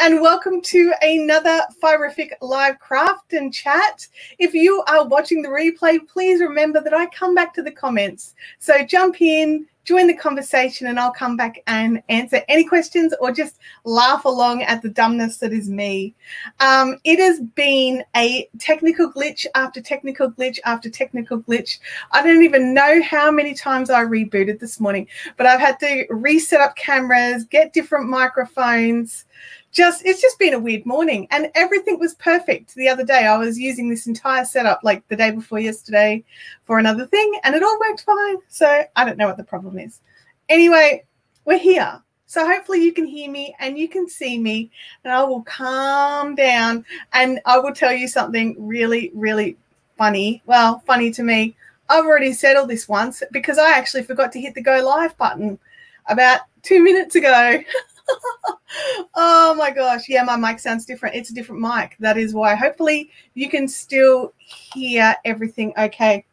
And welcome to another Fiberific live craft and chat. If you are watching the replay, please remember that I come back to the comments. So jump in, join the conversation, and I'll come back and answer any questions or just laugh along at the dumbness that is me. Um, it has been a technical glitch after technical glitch after technical glitch. I don't even know how many times I rebooted this morning, but I've had to reset up cameras, get different microphones just it's just been a weird morning and everything was perfect the other day. I was using this entire setup like the day before yesterday for another thing and it all worked fine. So i don't know what the problem is. Anyway we're here. So hopefully you can hear me and you can see me and i will calm down and i will tell you something really really funny. Well funny to me. I've already said all this once because i actually forgot to hit the go live button about two minutes ago oh my gosh. Yeah, my mic sounds different. It's a different mic. That is why. Hopefully, you can still hear everything okay.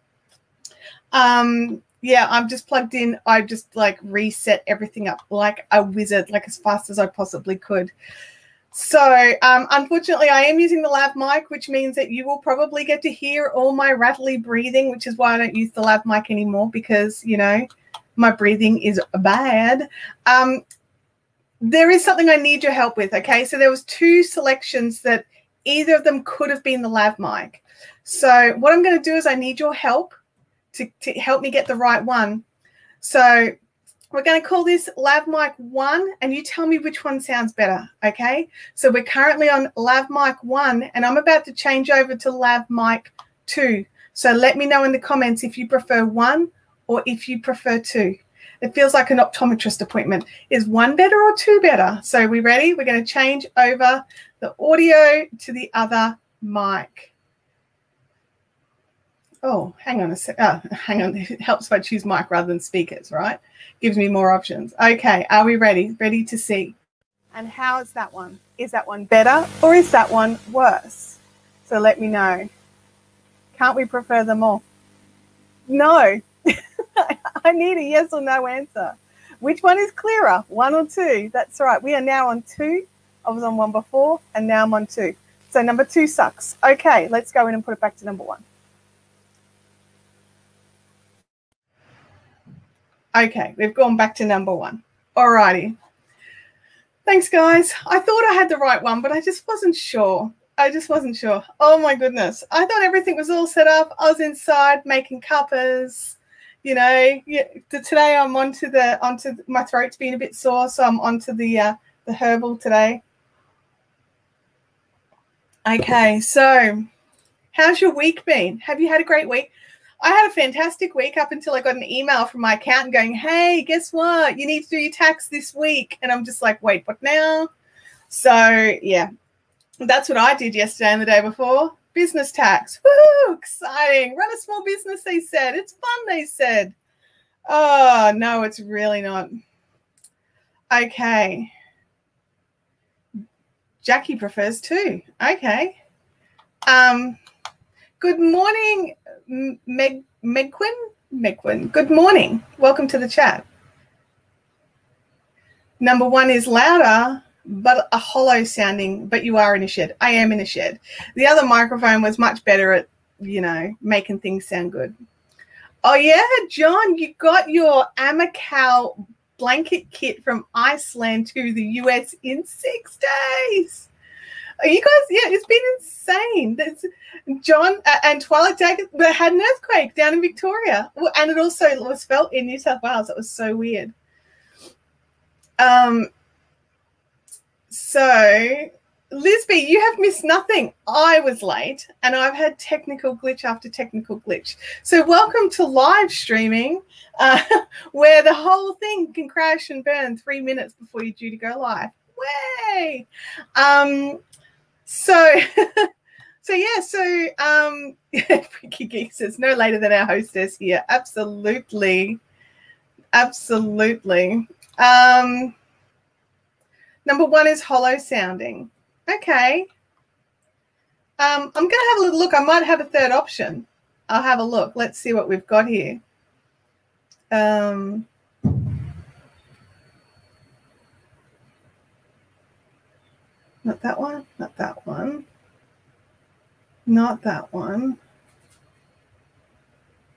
Um, yeah, I'm just plugged in. I just like reset everything up like a wizard, like as fast as I possibly could. So, um, unfortunately, I am using the lav mic, which means that you will probably get to hear all my rattly breathing, which is why I don't use the lav mic anymore because, you know, my breathing is bad. Um, there is something I need your help with. Okay, so there was two selections that either of them could have been the lav mic. So what I'm going to do is I need your help to, to help me get the right one. So we're going to call this lav mic one, and you tell me which one sounds better. Okay, so we're currently on lav mic one, and I'm about to change over to lav mic two. So let me know in the comments if you prefer one or if you prefer two. It feels like an optometrist appointment. Is one better or two better? So we ready? We're going to change over the audio to the other mic. Oh, hang on a sec. Oh, hang on. It helps if I choose mic rather than speakers, right? Gives me more options. Okay, are we ready? Ready to see. And how is that one? Is that one better or is that one worse? So let me know. Can't we prefer them all? No, I need a yes or no answer. Which one is clearer, one or two? That's right. We are now on two. I was on one before, and now I'm on two. So number two sucks. Okay, let's go in and put it back to number one. Okay, we've gone back to number one. Alrighty. Thanks, guys. I thought I had the right one, but I just wasn't sure. I just wasn't sure. Oh my goodness. I thought everything was all set up. I was inside making cuppas, you know, today I'm onto the onto my throat's been a bit sore, so I'm onto the uh, the herbal today. Okay, so how's your week been? Have you had a great week? I had a fantastic week up until I got an email from my accountant going, "Hey, guess what? You need to do your tax this week." And I'm just like, "Wait, what now?" So yeah, that's what I did yesterday and the day before business tax. Woo, exciting. Run a small business, they said. It's fun, they said. Oh, no, it's really not. Okay. Jackie prefers two. Okay. Um, good morning, Meg Megwin. Megwin. Good morning. Welcome to the chat. Number one is louder but a hollow sounding, but you are in a shed. I am in a shed. The other microphone was much better at, you know, making things sound good. Oh, yeah, John, you got your Amacal blanket kit from Iceland to the US in six days. You guys, yeah, it's been insane. John uh, and Twilight Jacket they had an earthquake down in Victoria, and it also was felt in New South Wales. It was so weird. Um, so, Lisby, you have missed nothing. I was late and I've had technical glitch after technical glitch. So, welcome to live streaming uh, where the whole thing can crash and burn three minutes before you're due to go live. Way! Um, so, so yeah, so um, Freaky Geek says no later than our hostess here. Absolutely. Absolutely. Um, Number one is hollow sounding. Okay. Um, I'm going to have a little look. I might have a third option. I'll have a look. Let's see what we've got here. Um, Not that one. Not that one. Not that one.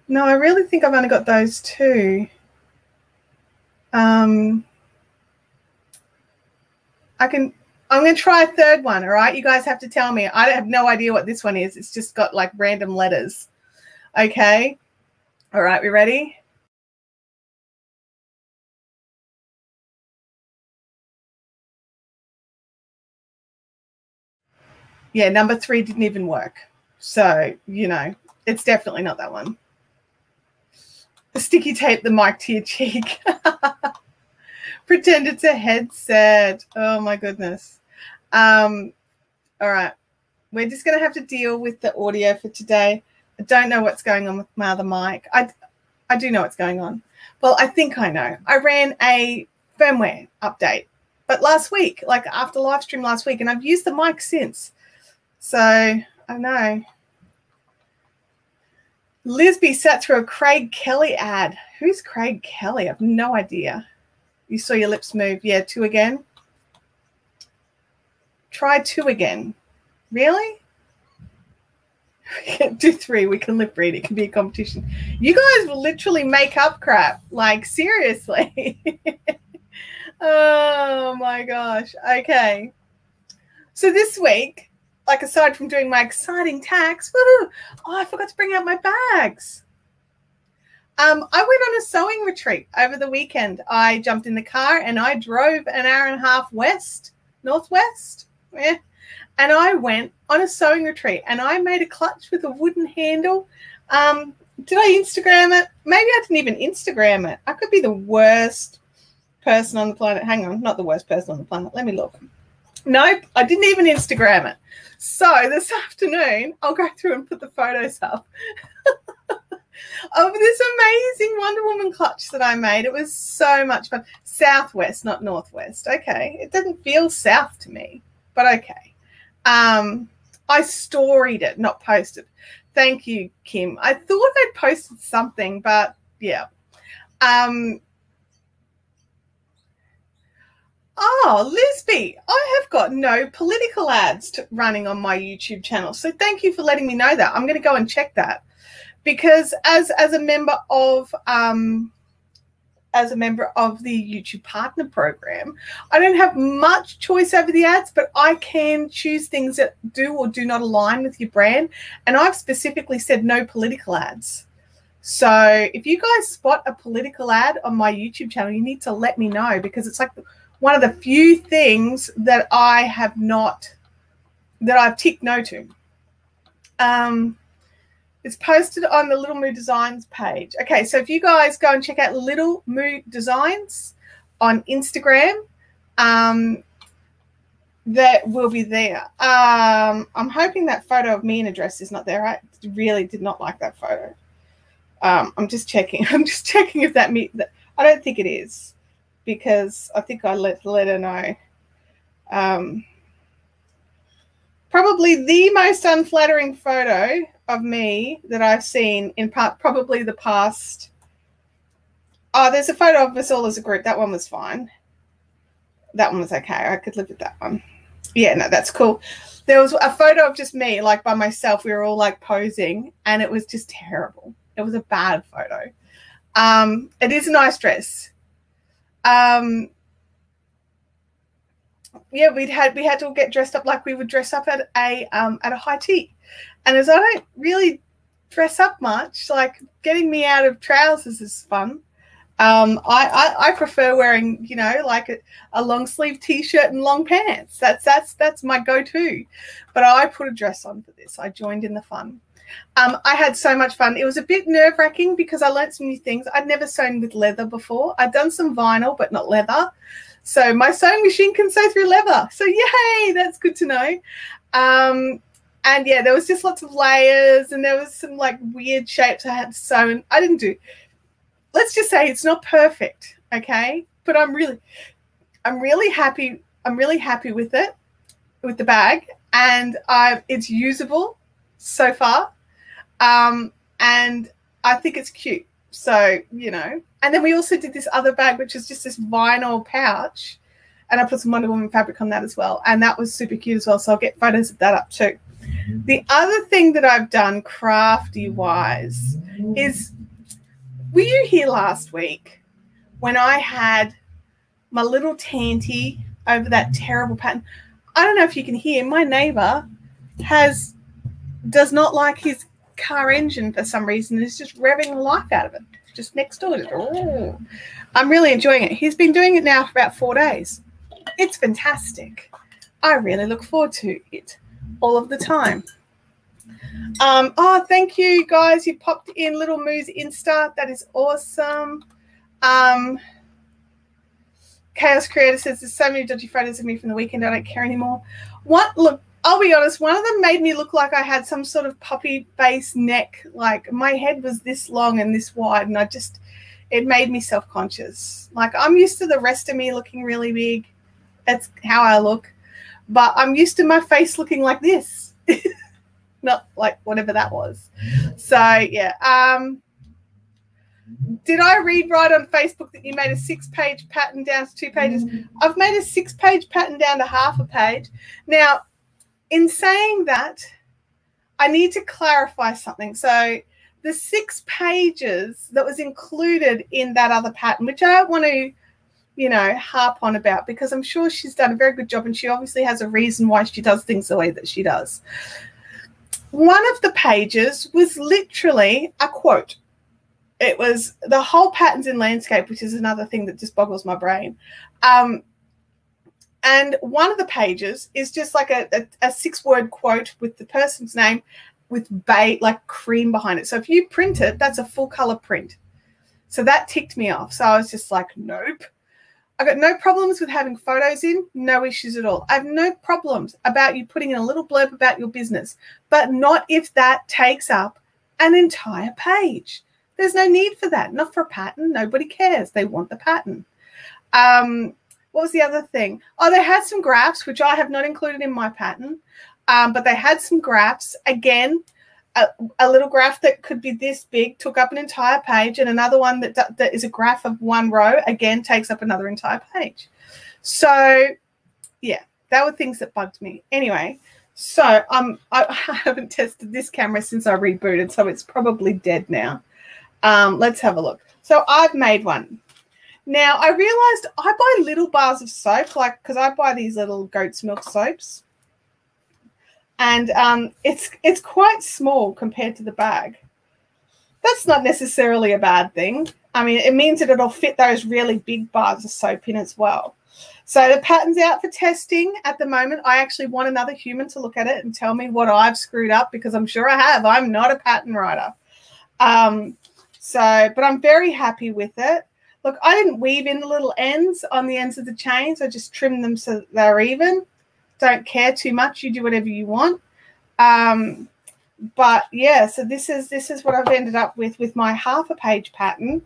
No, I really think I've only got those two. Um, I can, I'm going to try a third one. All right. You guys have to tell me. I have no idea what this one is. It's just got like random letters. Okay. All right. We ready? Yeah. Number three didn't even work. So, you know, it's definitely not that one. The Sticky tape the mic to your cheek. Pretend it's a headset. Oh my goodness. Um, all right. We're just going to have to deal with the audio for today. I don't know what's going on with my other mic. I, I do know what's going on. Well, I think I know. I ran a firmware update, but last week, like after live stream last week, and I've used the mic since. So I know. Lisby sat through a Craig Kelly ad. Who's Craig Kelly? I have no idea. You saw your lips move. Yeah, two again. Try two again. Really? We can do three. We can lip read. It can be a competition. You guys will literally make up crap. Like, seriously. oh my gosh. Okay. So this week, like aside from doing my exciting tax, woohoo, oh, I forgot to bring out my bags. Um, I went on a sewing retreat over the weekend. I jumped in the car and I drove an hour and a half west, northwest, yeah, and I went on a sewing retreat and I made a clutch with a wooden handle. Um, did I Instagram it? Maybe I didn't even Instagram it. I could be the worst person on the planet. Hang on, not the worst person on the planet. Let me look. Nope, I didn't even Instagram it. So this afternoon, I'll go through and put the photos up. of this amazing Wonder Woman clutch that I made. It was so much fun. Southwest, not Northwest. Okay. It didn't feel south to me, but okay. Um, I storied it, not posted. Thank you, Kim. I thought I'd posted something, but yeah. Um, Oh, Lisby, I have got no political ads to, running on my YouTube channel. So thank you for letting me know that. I'm going to go and check that because as as a member of um, as a member of the YouTube Partner Program, I don't have much choice over the ads, but I can choose things that do or do not align with your brand. And I've specifically said no political ads. So if you guys spot a political ad on my YouTube channel, you need to let me know because it's like one of the few things that I have not that I've ticked no to. Um, it's posted on the Little Moo Designs page. Okay, so if you guys go and check out Little Moo Designs on Instagram, um, that will be there. Um, I'm hoping that photo of me in a dress is not there. I really did not like that photo. Um, I'm just checking. I'm just checking if that me. I don't think it is because I think I let let her know. Um, probably the most unflattering photo of me that I've seen in part, probably the past. Oh, there's a photo of us all as a group. That one was fine. That one was okay. I could live with that one. Yeah, no, that's cool. There was a photo of just me, like by myself. We were all like posing, and it was just terrible. It was a bad photo. Um, it is a nice dress. Um, yeah, we'd had we had to get dressed up like we would dress up at a um, at a high tea. And as I don't really dress up much, like getting me out of trousers is fun. Um, I, I, I prefer wearing, you know, like a, a long sleeve t-shirt and long pants. That's that's that's my go-to. But I put a dress on for this. I joined in the fun. Um, I had so much fun. It was a bit nerve wracking because I learned some new things. I'd never sewn with leather before. I'd done some vinyl, but not leather. So my sewing machine can sew through leather. So yay, that's good to know. Um, and yeah, there was just lots of layers and there was some like weird shapes I had to sew and I didn't do. Let's just say it's not perfect, okay? But I'm really I'm really happy I'm really happy with it with the bag and I it's usable so far. Um and I think it's cute. So, you know, and then we also did this other bag which is just this vinyl pouch and I put some Wonder Woman fabric on that as well. And that was super cute as well. So I'll get photos of that up too. The other thing that I've done crafty wise is were you here last week when I had my little tanty over that terrible pattern? I don't know if you can hear my neighbor has does not like his car engine for some reason. It's just revving the life out of it. Just next door. Just, oh. I'm really enjoying it. He's been doing it now for about four days. It's fantastic. I really look forward to it all of the time. Um, oh, thank you guys. You popped in Little Moo's Insta. That is awesome. Um, Chaos Creator says there's so many dodgy photos of me from the weekend. I don't care anymore. What look, I'll be honest, one of them made me look like I had some sort of puppy face neck. Like my head was this long and this wide, and I just it made me self-conscious. Like I'm used to the rest of me looking really big. That's how I look. But I'm used to my face looking like this. Not like whatever that was. So yeah. Um did I read right on Facebook that you made a six page pattern down to two pages? I've made a six page pattern down to half a page. Now, in saying that, I need to clarify something. So, the six pages that was included in that other pattern, which I want to, you know, harp on about because I'm sure she's done a very good job and she obviously has a reason why she does things the way that she does. One of the pages was literally a quote. It was the whole patterns in landscape, which is another thing that just boggles my brain. Um, and one of the pages is just like a, a, a six word quote with the person's name with bay like cream behind it. So if you print it, that's a full color print. So that ticked me off. So I was just like, nope. I got no problems with having photos in, no issues at all. I have no problems about you putting in a little blurb about your business, but not if that takes up an entire page. There's no need for that. Not for a pattern. Nobody cares. They want the pattern. Um, what was the other thing? Oh, they had some graphs, which I have not included in my pattern, um, but they had some graphs. Again, a, a, little graph that could be this big took up an entire page, and another one that, that is a graph of one row, again, takes up another entire page. So, yeah, that were things that bugged me. Anyway, so um, I, I haven't tested this camera since I rebooted, so it's probably dead now. Um, let's have a look. So I've made one. Now I realized I buy little bars of soap, like because I buy these little goat's milk soaps, and um, it's it's quite small compared to the bag. That's not necessarily a bad thing. I mean, it means that it'll fit those really big bars of soap in as well. So the pattern's out for testing at the moment. I actually want another human to look at it and tell me what I've screwed up because I'm sure I have. I'm not a pattern writer. Um, so, but I'm very happy with it. Look, I didn't weave in the little ends on the ends of the chains. I just trimmed them so they're even. Don't care too much. You do whatever you want. Um, but yeah, so this is this is what I've ended up with with my half a page pattern,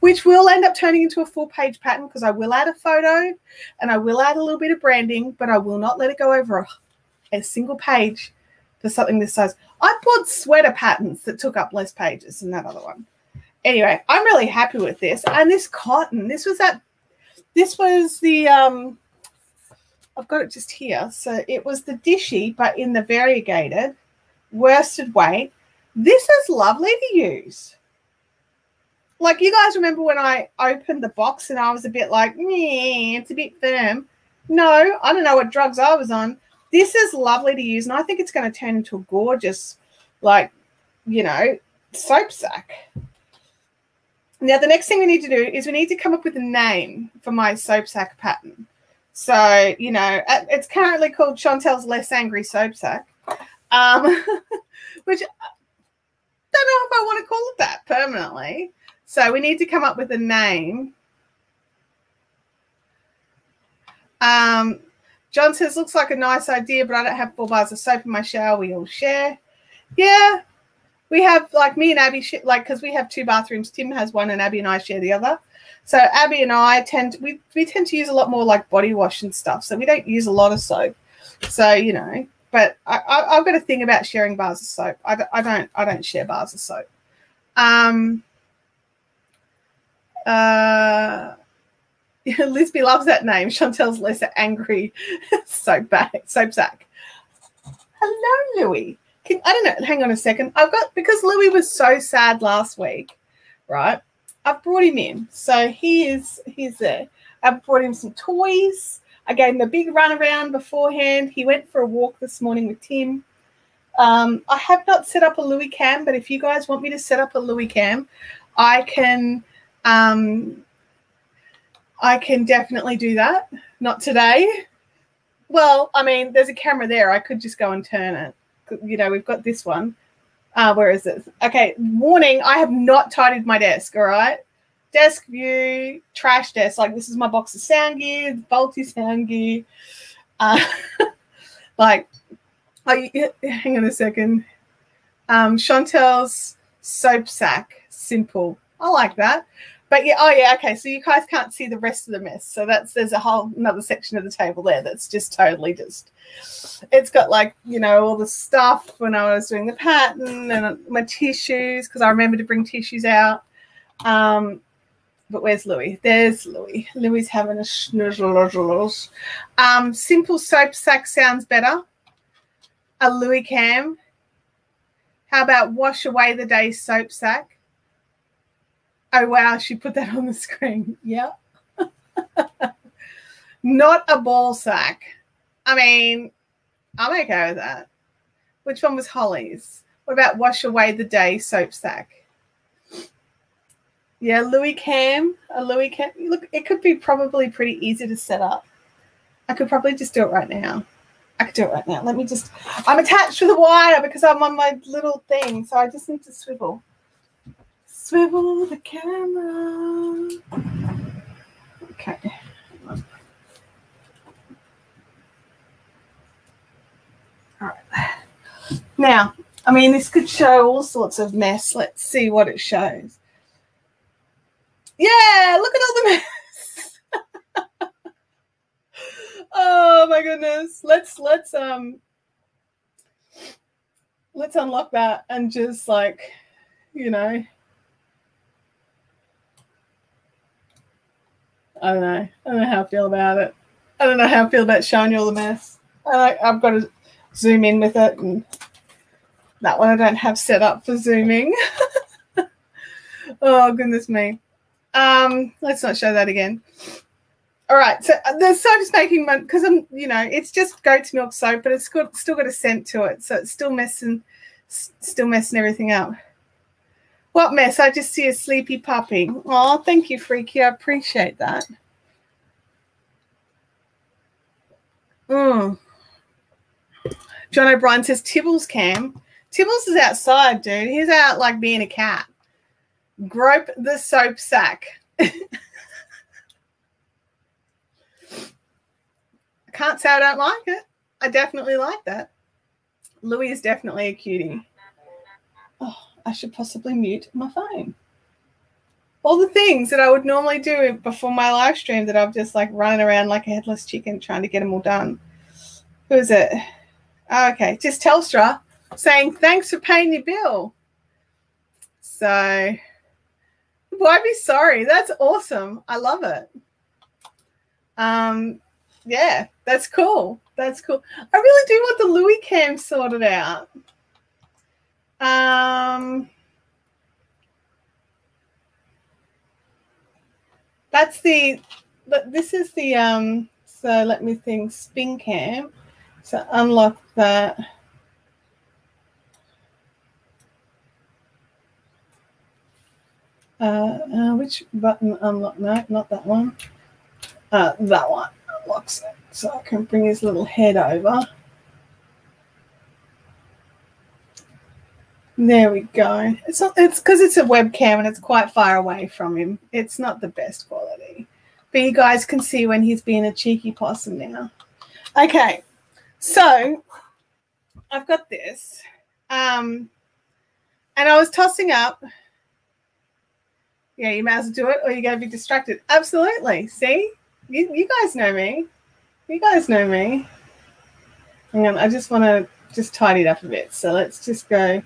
which will end up turning into a full page pattern because I will add a photo and I will add a little bit of branding, but I will not let it go over a, a single page for something this size. I bought sweater patterns that took up less pages than that other one anyway, I'm really happy with this. And this cotton, this was that, this was the, um, I've got it just here. So it was the Dishie, but in the variegated worsted weight. This is lovely to use. Like you guys remember when I opened the box and I was a bit like, it's a bit firm. No, I don't know what drugs I was on. This is lovely to use, and I think it's going to turn into a gorgeous, like, you know, soap sack. Now, the next thing we need to do is we need to come up with a name for my soap sack pattern. So, you know, it's currently called Chantel's Less Angry Soap Sack, um, which I don't know if I want to call it that permanently. So we need to come up with a name. Um, John says, looks like a nice idea, but I don't have four bars of soap in my shower. We all share. Yeah, we have like me and Abby, like because we have two bathrooms. Tim has one, and Abby and I share the other. So Abby and I tend we we tend to use a lot more like body wash and stuff. So we don't use a lot of soap. So you know, but I, have got a thing about sharing bars of soap. I, I don't I don't share bars of soap. Um. Uh. Lisby loves that name. Chantel's less angry. soap bag, soap sack. Hello, Louis. Can, I don't know. Hang on a second. I've got because Louis was so sad last week, right? I've brought him in. So he is he's there. I've brought him some toys. I gave him a big run around beforehand. He went for a walk this morning with Tim. Um, I have not set up a Louis cam, but if you guys want me to set up a Louis cam, I can um, I can definitely do that. Not today. Well, I mean, there's a camera there. I could just go and turn it. You know, we've got this one. Uh, where is this? Okay, warning, I have not tidied my desk, all right? Desk view, trash desk. Like, this is my box of sound gear, faulty sound gear. Uh, like, hang on a second. Um, Chantel's soap sack, simple. I like that. But yeah, oh yeah, okay. So you guys can't see the rest of the mess. So that's there's a whole another section of the table there that's just totally just. It's got like you know all the stuff when I was doing the pattern and my tissues because I remember to bring tissues out. Um, but where's Louis? There's Louis. Louis having a schnoozle. Um, simple soap sack sounds better. A Louis cam. How about wash away the day soap sack? Oh, wow. She put that on the screen. Yeah. Not a ball sack. I mean, I'm okay with that. Which one was Holly's? What about wash away the day soap sack? Yeah, Louis Cam. A Louis Cam. Look, it could be probably pretty easy to set up. I could probably just do it right now. I could do it right now. Let me just. I'm attached to the wire because I'm on my little thing, so I just need to swivel. Swivel the camera. Okay. All right. Now, I mean, this could show all sorts of mess. Let's see what it shows. Yeah, look at all the mess. oh my goodness. Let's let's um let's unlock that and just like, you know, I don't know. I don't know how I feel about it. I don't know how I feel about showing you all the mess. I I've got to zoom in with it, and that one I don't have set up for zooming. oh goodness me. Um, let's not show that again. All right, so the soap is making because I'm, you know, it's just goat's milk soap, but it's got still got a scent to it, so it's still messing, still messing everything up. What mess? I just see a sleepy puppy. Oh, thank you, Freaky. I appreciate that. Mm. John O'Brien says Tibbles cam. Tibbles is outside, dude. He's out like being a cat. Grope the soap sack. I can't say I don't like it. I definitely like that. Louis is definitely a cutie. Oh. I should possibly mute my phone. All the things that I would normally do before my live stream that I'm just like running around like a headless chicken trying to get them all done. Who is it? Oh, okay, just Telstra saying thanks for paying your bill. So, why be sorry? That's awesome. I love it. Um, yeah, that's cool. That's cool. I really do want the Louis cam sorted out. Um, that's the, but this is the, um, so let me think, spin cam. So unlock that. Uh, uh, which button unlock? No, not that one. Uh, that one unlocks it. So I can bring his little head over. There we go. It's not, it's because it's a webcam and it's quite far away from him. It's not the best quality. But you guys can see when he's being a cheeky possum now. Okay, so I've got this. Um, and I was tossing up. Yeah, you might as well do it or you're going to be distracted. Absolutely. See? You, you guys know me. You guys know me. Hang on, I just want to just tidy it up a bit. So let's just go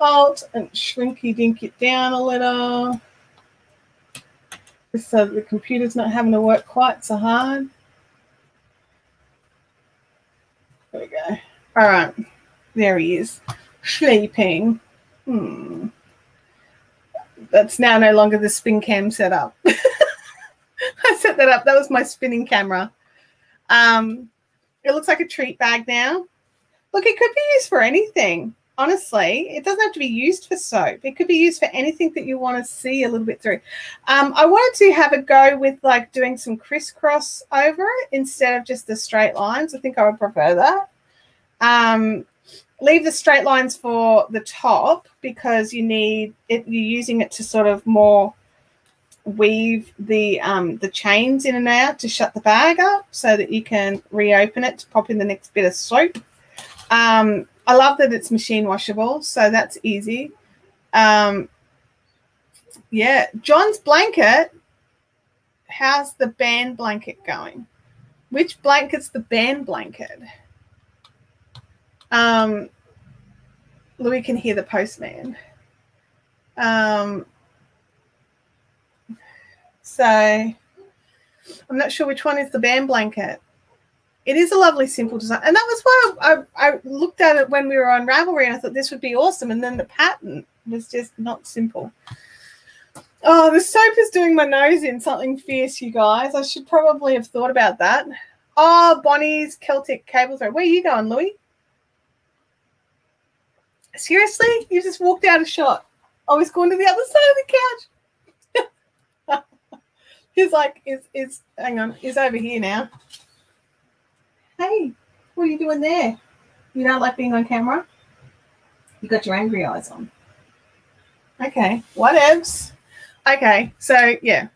Alt and shrinky dink it down a little. So the computer's not having to work quite so hard. There we go. All right. There he is. Sleeping. Hmm. That's now no longer the spin cam setup. I set that up. That was my spinning camera. Um, it looks like a treat bag now. Look, it could be used for anything. Honestly, it doesn't have to be used for soap. It could be used for anything that you want to see a little bit through. Um, I wanted to have a go with like doing some crisscross over it instead of just the straight lines. I think I would prefer that. Um, leave the straight lines for the top because you need it. You're using it to sort of more weave the um, the chains in and out to shut the bag up so that you can reopen it to pop in the next bit of soap. Um, I love that it's machine washable, so that's easy. Um, yeah, John's blanket. How's the band blanket going? Which blanket's the band blanket? Um, Louis can hear the postman. Um, so I'm not sure which one is the band blanket. It is a lovely, simple design. And that was why I, I, looked at it when we were on Ravelry and I thought this would be awesome. And then the pattern was just not simple. Oh, the soap is doing my nose in something fierce, you guys. I should probably have thought about that. Oh, Bonnie's Celtic cable throw. Where are you going, Louis? Seriously? You just walked out of shot. I was going to the other side of the couch. He's like, is is hang on, he's over here now. Hey, what are you doing there? You don't like being on camera? You got your angry eyes on. Okay, whatevs. Okay, so yeah,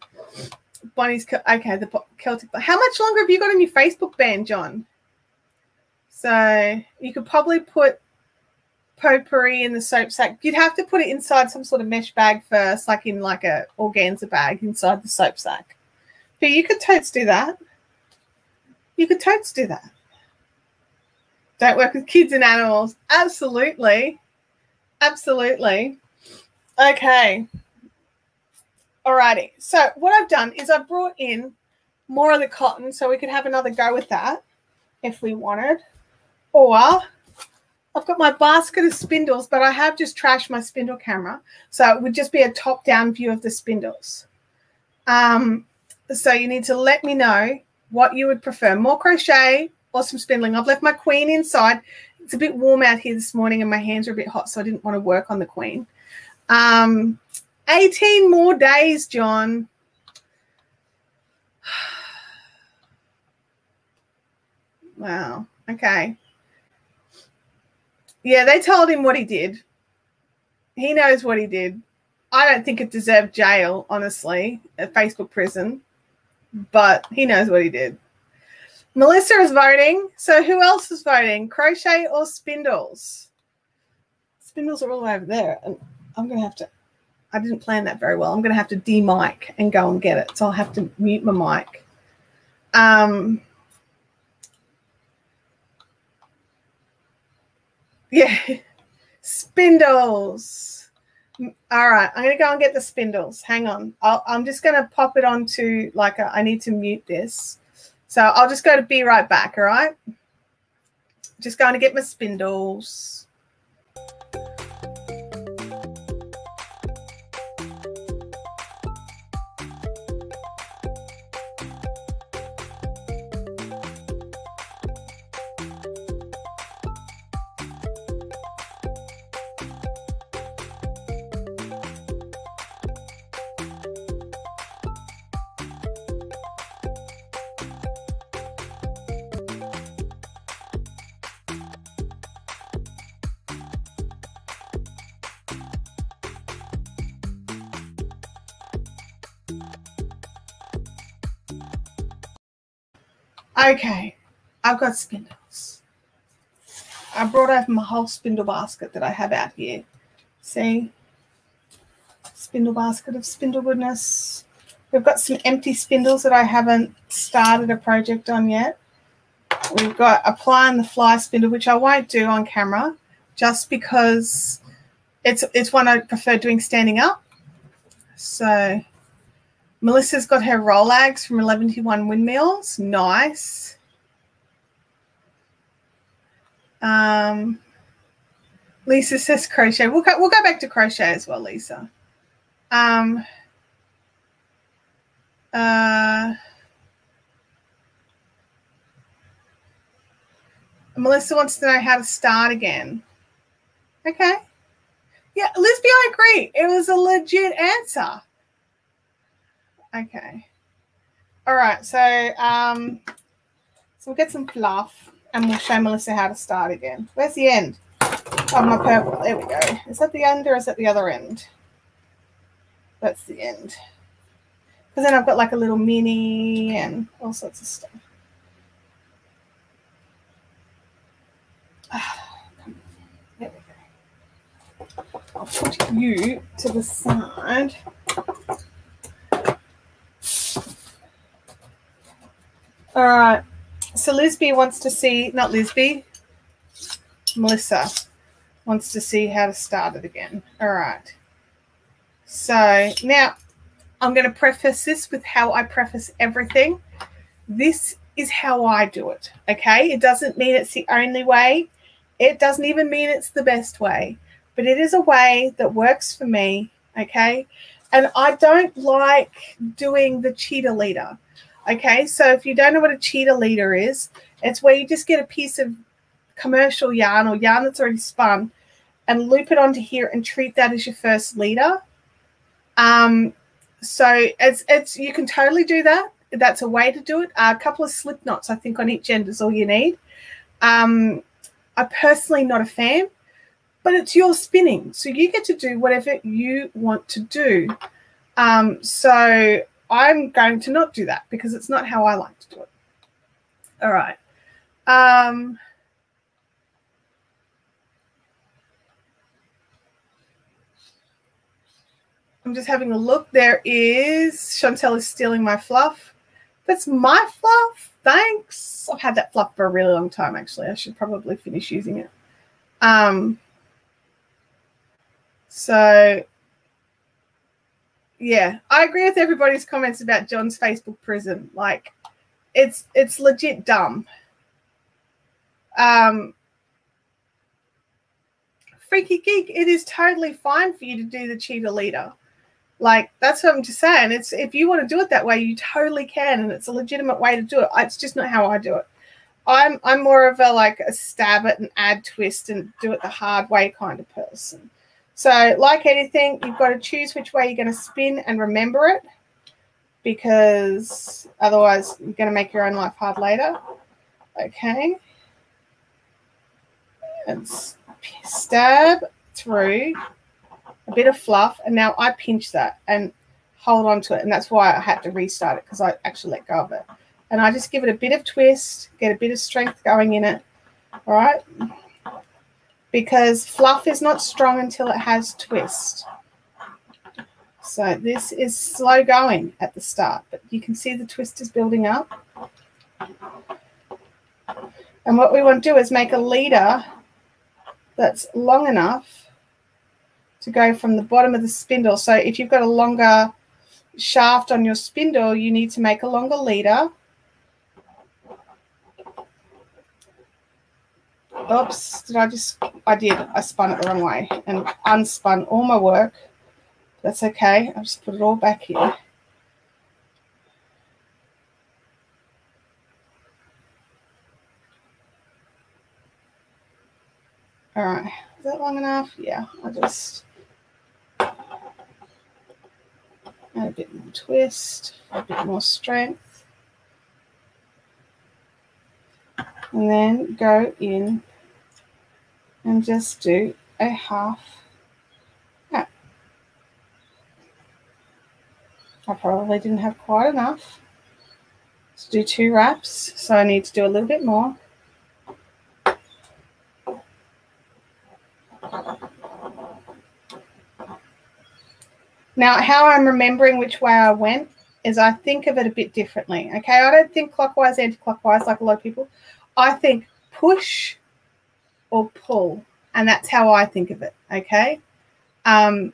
Bonnie's okay. The Celtic. How much longer have you got on your Facebook ban, John? So you could probably put potpourri in the soap sack. You'd have to put it inside some sort of mesh bag first, like in like a organza bag inside the soap sack. But you could totes do that. You could totes do that. Don't work with kids and animals. Absolutely. Absolutely. Okay. Alrighty. So what I've done is I've brought in more of the cotton so we could have another go with that if we wanted. Or I've got my basket of spindles, but I have just trashed my spindle camera. So it would just be a top-down view of the spindles. Um, so you need to let me know what you would prefer, more crochet or some spindling. I've left my queen inside. It's a bit warm out here this morning and my hands are a bit hot, so I didn't want to work on the queen. Um, 18 more days, John. Wow. Okay. Yeah, they told him what he did. He knows what he did. I don't think it deserved jail, honestly, a Facebook prison, but he knows what he did. Melissa is voting. So who else is voting? Crochet or spindles? Spindles are all the way over there. And I'm going to have to, I didn't plan that very well. I'm going to have to de-mic and go and get it. So I'll have to mute my mic. Um, Yeah. Spindles. All right. I'm going to go and get the spindles. Hang on. i am just going to pop it onto like a, I need to mute this. So I'll just go to be right back. All right. Just going to get my spindles. Okay, I've got spindles. I brought over my whole spindle basket that I have out here. See? Spindle basket of spindle goodness. We've got some empty spindles that I haven't started a project on yet. We've got applying the fly spindle, which I won't do on camera just because it's it's one I prefer doing standing up. So Melissa's got her Rolags from 11 to One Windmills. Nice. Um, Lisa says crochet. We'll go, we'll go back to crochet as well, Lisa. Um, uh, Melissa wants to know how to start again. Okay. Yeah, Lisby, I agree. It was a legit answer. Okay. All right. So, um, so we'll get some fluff and we'll show Melissa how to start again. Where's the end? Oh, my purple. There we go. Is that the end or is that the other end? That's the end. Because then I've got like a little mini and all sorts of stuff. There we go. I'll put you to the side. All right. So Lisby wants to see, not Lisby, Melissa wants to see how to start it again. All right. So now I'm going to preface this with how I preface everything. This is how I do it. Okay. It doesn't mean it's the only way. It doesn't even mean it's the best way, but it is a way that works for me. Okay. And I don't like doing the cheater leader. Okay. So if you don't know what a cheater leader is, it's where you just get a piece of commercial yarn or yarn that's already spun and loop it onto here and treat that as your first leader. Um, so it's it's you can totally do that. That's a way to do it. Uh, a couple of slip knots, I think, on each end is all you need. Um, I'm personally not a fan, but it's your spinning, so you get to do whatever you want to do. Um, so I'm going to not do that because it's not how I like to do it. All right. Um, I'm just having a look. There is Chantel is stealing my fluff. That's my fluff. Thanks. I've had that fluff for a really long time, actually. I should probably finish using it. Um, so, yeah, I agree with everybody's comments about John's Facebook prison. Like, it's it's legit dumb. Um, Freaky Geek, it is totally fine for you to do the cheater leader. Like that's what I'm just saying. It's if you want to do it that way, you totally can, and it's a legitimate way to do it. It's just not how I do it. I'm I'm more of a like a stab it and add twist and do it the hard way kind of person. So like anything, you've got to choose which way you're going to spin and remember it, because otherwise you're going to make your own life hard later. Okay. And stab through a bit of fluff, and now I pinch that and hold on to it. And that's why I had to restart it because I actually let go of it. And I just give it a bit of twist, get a bit of strength going in it. All right. Because fluff is not strong until it has twist. So this is slow going at the start, but you can see the twist is building up. And what we want to do is make a leader that's long enough to go from the bottom of the spindle. So if you've got a longer shaft on your spindle, you need to make a longer leader. Oops, did I just, I did, I spun it the wrong way and unspun all my work. That's okay, I'll just put it all back here. All right, is that long enough? Yeah, I'll just Add a bit more twist, a bit more strength. And then go in and just do a half. I probably didn't have quite enough to do two wraps, so I need to do a little bit more. Now, how I'm remembering which way I went is I think of it a bit differently. Okay, I don't think clockwise, anti-clockwise like a lot of people. I think push or pull, and that's how I think of it. Okay, um,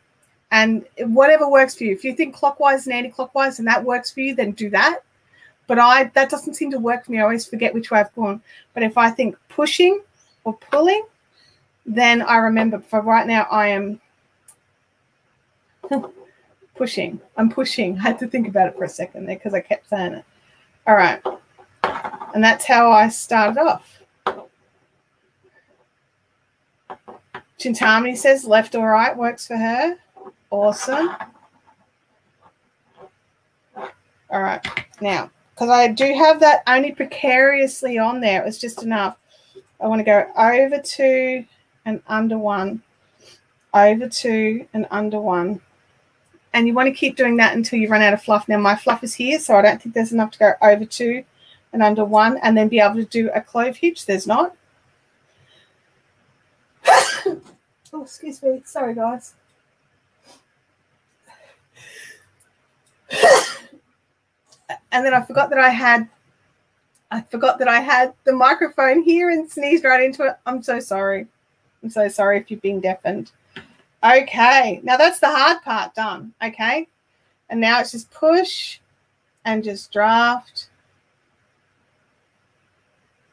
And whatever works for you. If you think clockwise and anti-clockwise and that works for you, then do that. But I that doesn't seem to work for me. I always forget which way I've gone. But if I think pushing or pulling, then I remember for right now I am pushing. I'm pushing. I had to think about it for a second there because I kept saying it. All right. And that's how I started off. Chintamani says left or right works for her. Awesome. All right. Now, because I do have that only precariously on there, it was just enough. I want to go over two and under one, over two and under one. And you want to keep doing that until you run out of fluff. Now, my fluff is here, so I don't think there's enough to go over two and under one and then be able to do a clove hitch. There's not. oh, excuse me. Sorry, guys. and then I forgot that I had I forgot that I had the microphone here and sneezed right into it. I'm so sorry. I'm so sorry if you've been deafened. Okay, now that's the hard part done. Okay, and now it's just push and just draft.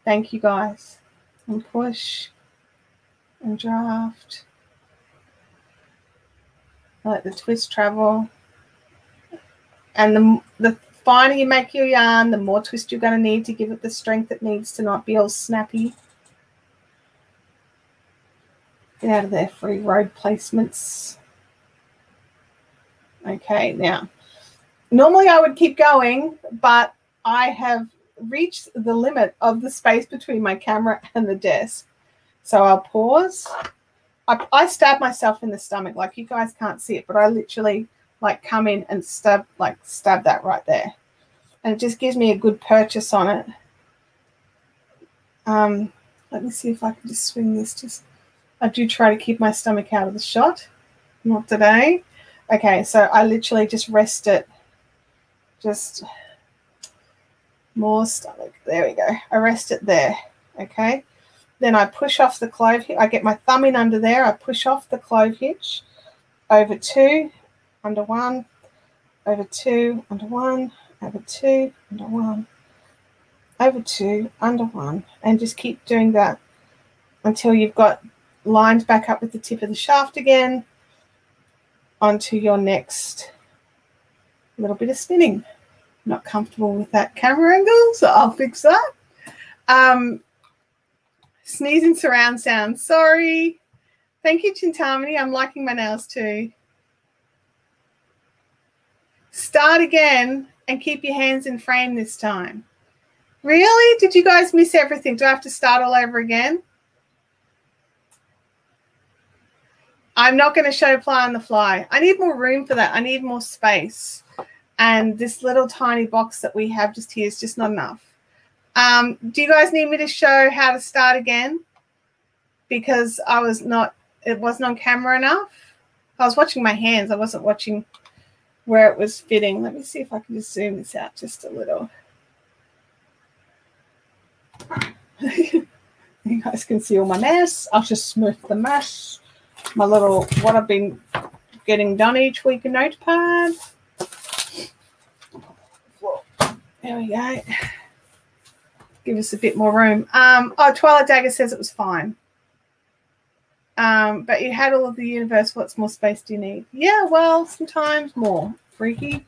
Thank you guys. And push and draft. Let the twist travel. And the, the finer you make your yarn, the more twist you're going to need to give it the strength it needs to not be all snappy. Get out of there, free road placements. Okay, now, normally I would keep going, but I have reached the limit of the space between my camera and the desk. So I'll pause. I, I stab myself in the stomach. Like you guys can't see it, but I literally like come in and stab like stab that right there. And it just gives me a good purchase on it. Um, let me see if I can just swing this. Just I do try to keep my stomach out of the shot. Not today. Okay, so I literally just rest it. Just more stomach. There we go. I rest it there. Okay. Then I push off the clove hitch. I get my thumb in under there. I push off the clove hitch over two, under one, over two, under one, over two, under one, over two, under one, and just keep doing that until you've got lined back up with the tip of the shaft again onto your next little bit of spinning. Not comfortable with that camera angle, so I'll fix that. Um, sneezing surround sound. Sorry. Thank you, Chintamani. I'm liking my nails too. Start again and keep your hands in frame this time. Really? Did you guys miss everything? Do I have to start all over again? I'm not going to show ply on the fly. I need more room for that. I need more space. And this little tiny box that we have just here is just not enough. Um, do you guys need me to show how to start again? Because I was not, it wasn't on camera enough. I was watching my hands. I wasn't watching where it was fitting. Let me see if I can just zoom this out just a little. you guys can see all my mess. I'll just smooth the mess. My little, what I've been getting done each week in Notepad. There we go. Give us a bit more room. Um, oh, Twilight Dagger says it was fine. Um, but you had all of the universe. What's more space do you need? Yeah, well, sometimes more. Freaky.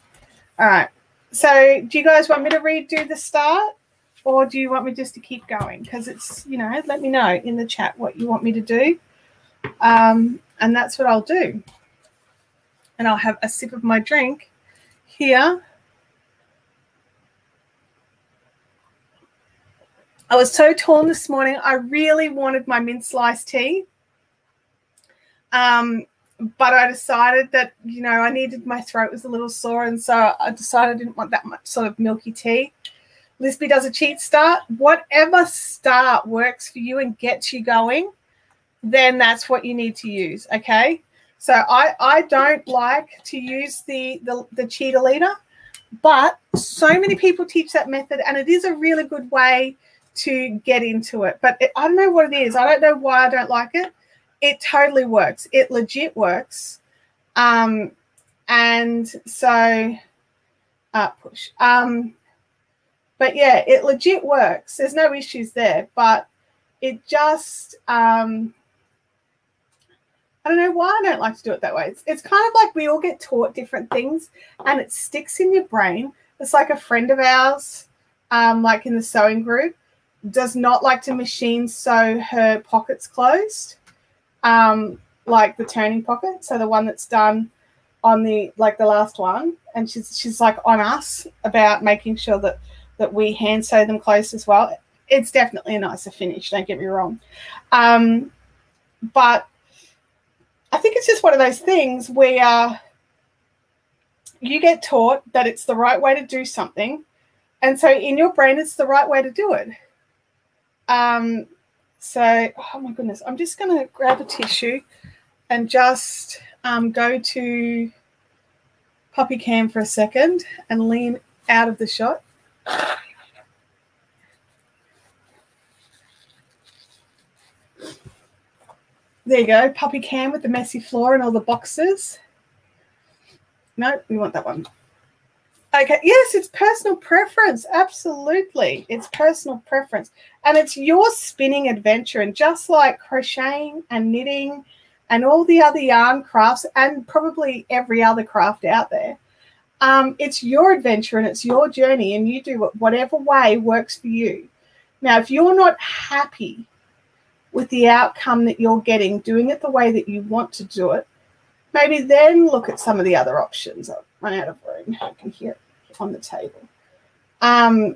All right. So, do you guys want me to redo the start, or do you want me just to keep going? Because it's you know, let me know in the chat what you want me to do, um, and that's what I'll do. And I'll have a sip of my drink here I was so torn this morning. I really wanted my mint sliced tea. Um, but I decided that, you know, I needed my throat was a little sore. And so I decided I didn't want that much sort of milky tea. Lisby does a cheat start. Whatever start works for you and gets you going, then that's what you need to use. Okay. So I, I don't like to use the, the, the cheater leader, but so many people teach that method and it is a really good way to get into it. But it, I don't know what it is. I don't know why I don't like it. It totally works. It legit works. Um, and so uh, push. Um, but yeah, it legit works. There's no issues there, but it just um, I don't know why I don't like to do it that way. It's, it's kind of like we all get taught different things and it sticks in your brain. It's like a friend of ours, um, like in the sewing group, does not like to machine sew her pockets closed, um, like the turning pocket. So the one that's done on the like the last one, and she's she's like on us about making sure that that we hand sew them closed as well. It's definitely a nicer finish. Don't get me wrong, um, but I think it's just one of those things where you get taught that it's the right way to do something, and so in your brain, it's the right way to do it. Um, so, oh my goodness, I'm just going to grab a tissue and just um, go to puppy cam for a second and lean out of the shot. There you go, puppy cam with the messy floor and all the boxes. No, we want that one. Okay, yes, it's personal preference. Absolutely. It's personal preference. And it's your spinning adventure. And just like crocheting and knitting and all the other yarn crafts and probably every other craft out there, um, it's your adventure and it's your journey. And you do it whatever way works for you. Now, if you're not happy with the outcome that you're getting, doing it the way that you want to do it, maybe then look at some of the other options. I've run out of room. I can hear it on the table. Um,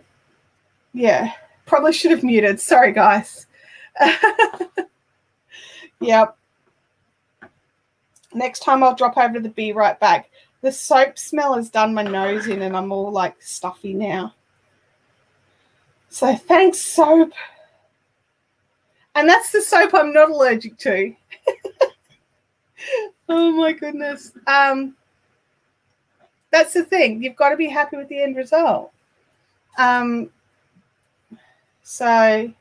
yeah, probably should have muted. Sorry, guys. yep. Next time I'll drop over to the Be Right Back. The soap smell has done my nose in and I'm all like stuffy now. So thanks, soap. And that's the soap I'm not allergic to. oh my goodness. Um, that's the thing. You've got to be happy with the end result. Um, so,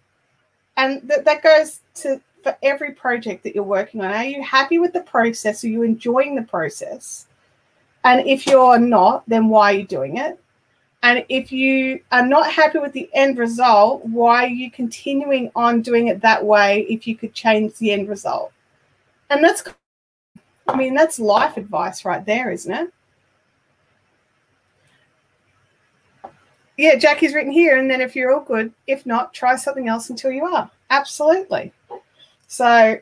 and th- that goes to for every project that you're working on. Are you happy with the process? Are you enjoying the process? And if you're not, then why are you doing it? And if you are not happy with the end result, why are you continuing on doing it that way if you could change the end result? And that's, I mean, that's life advice right there, isn't it? Yeah, Jackie's written here. And then if you're all good, if not, try something else until you are. Absolutely. So,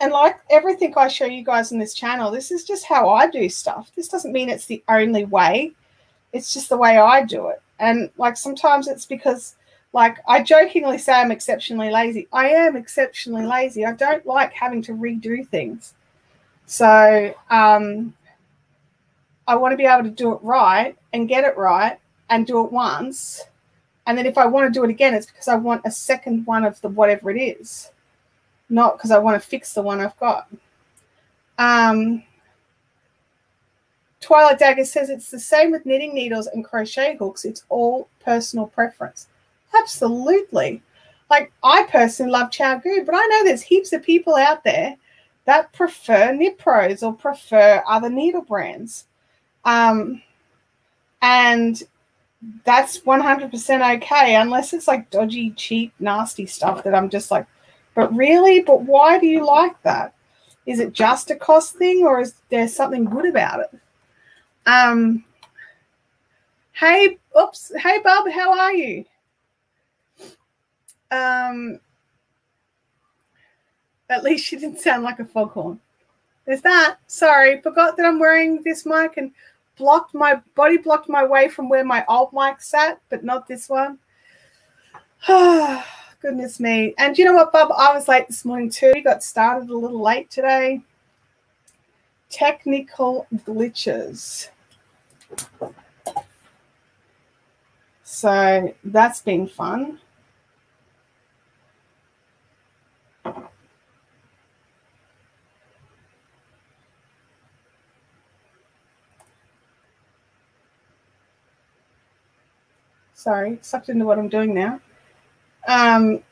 and like everything I show you guys on this channel, this is just how I do stuff. This doesn't mean it's the only way, it's just the way I do it. And like sometimes it's because, like, I jokingly say I'm exceptionally lazy. I am exceptionally lazy. I don't like having to redo things. So, um, I want to be able to do it right and get it right and do it once. And then if I want to do it again, it's because I want a second one of the whatever it is, not because I want to fix the one I've got. Um, Twilight Dagger says it's the same with knitting needles and crochet hooks. It's all personal preference. Absolutely. Like I personally love ChiaoGoo, but I know there's heaps of people out there that prefer Knit Pros or prefer other needle brands. Um, and that's 100% okay unless it's like dodgy cheap nasty stuff that i'm just like but really but why do you like that? Is it just a cost thing or is there something good about it? Um hey oops hey bob how are you? Um at least you didn't sound like a foghorn. There's that. Sorry forgot that i'm wearing this mic and blocked my body blocked my way from where my old mic sat, but not this one. Goodness me. And you know what, Bob? I was late this morning too. We got started a little late today. Technical glitches. So that's been fun. Sorry, sucked into what I'm doing now. Um,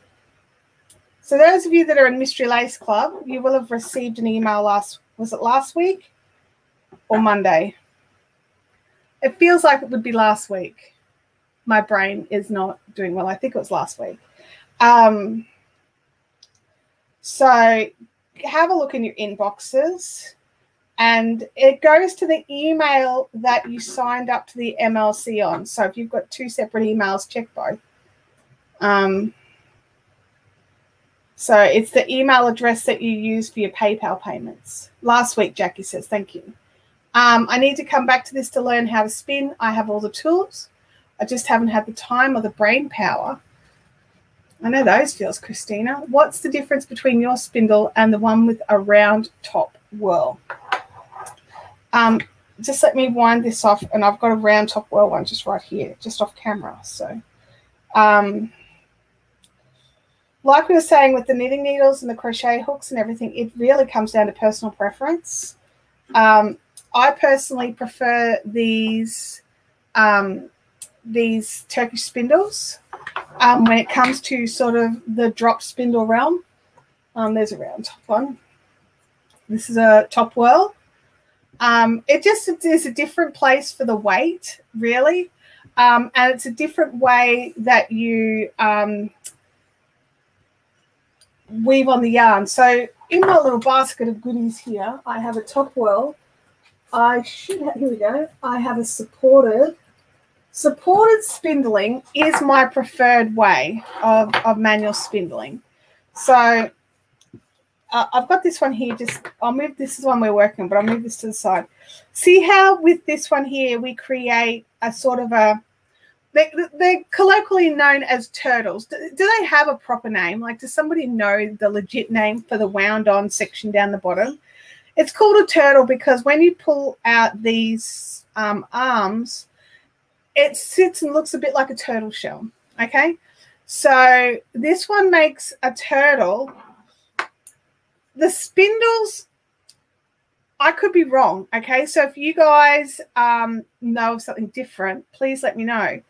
so those of you that are in Mystery Lace Club, you will have received an email last, was it last week? or Monday. It feels like it would be last week. My brain is not doing well. I think it was last week. Um, so have a look in your inboxes and it goes to the email that you signed up to the MLC on. So if you've got two separate emails, check both. Um, so it's the email address that you use for your PayPal payments. Last week, Jackie says, thank you. Um, I need to come back to this to learn how to spin. I have all the tools. I just haven't had the time or the brain power. I know those feels, Christina. What's the difference between your spindle and the one with a round top whirl? Um, just let me wind this off, and I've got a round top whirl one just right here, just off camera. So, um, like we were saying with the knitting needles and the crochet hooks and everything, it really comes down to personal preference. Um, I personally prefer these um, these Turkish spindles um, when it comes to sort of the drop spindle realm. Um, there's a round top one. This is a top whirl. Um, it just is a different place for the weight, really. Um, and it's a different way that you um, weave on the yarn. So in my little basket of goodies here, I have a top whirl. I should have, here we go. I have a supported. Supported spindling is my preferred way of, of manual spindling. So uh, I've got this one here. Just I'll move. This is one we're working, but I'll move this to the side. See how with this one here we create a sort of a. They, they're colloquially known as turtles. Do, do they have a proper name? Like, does somebody know the legit name for the wound-on section down the bottom? It's called a turtle because when you pull out these um, arms, it sits and looks a bit like a turtle shell. Okay, so this one makes a turtle the spindles I could be wrong. Okay. So if you guys um, know of something different, please let me know.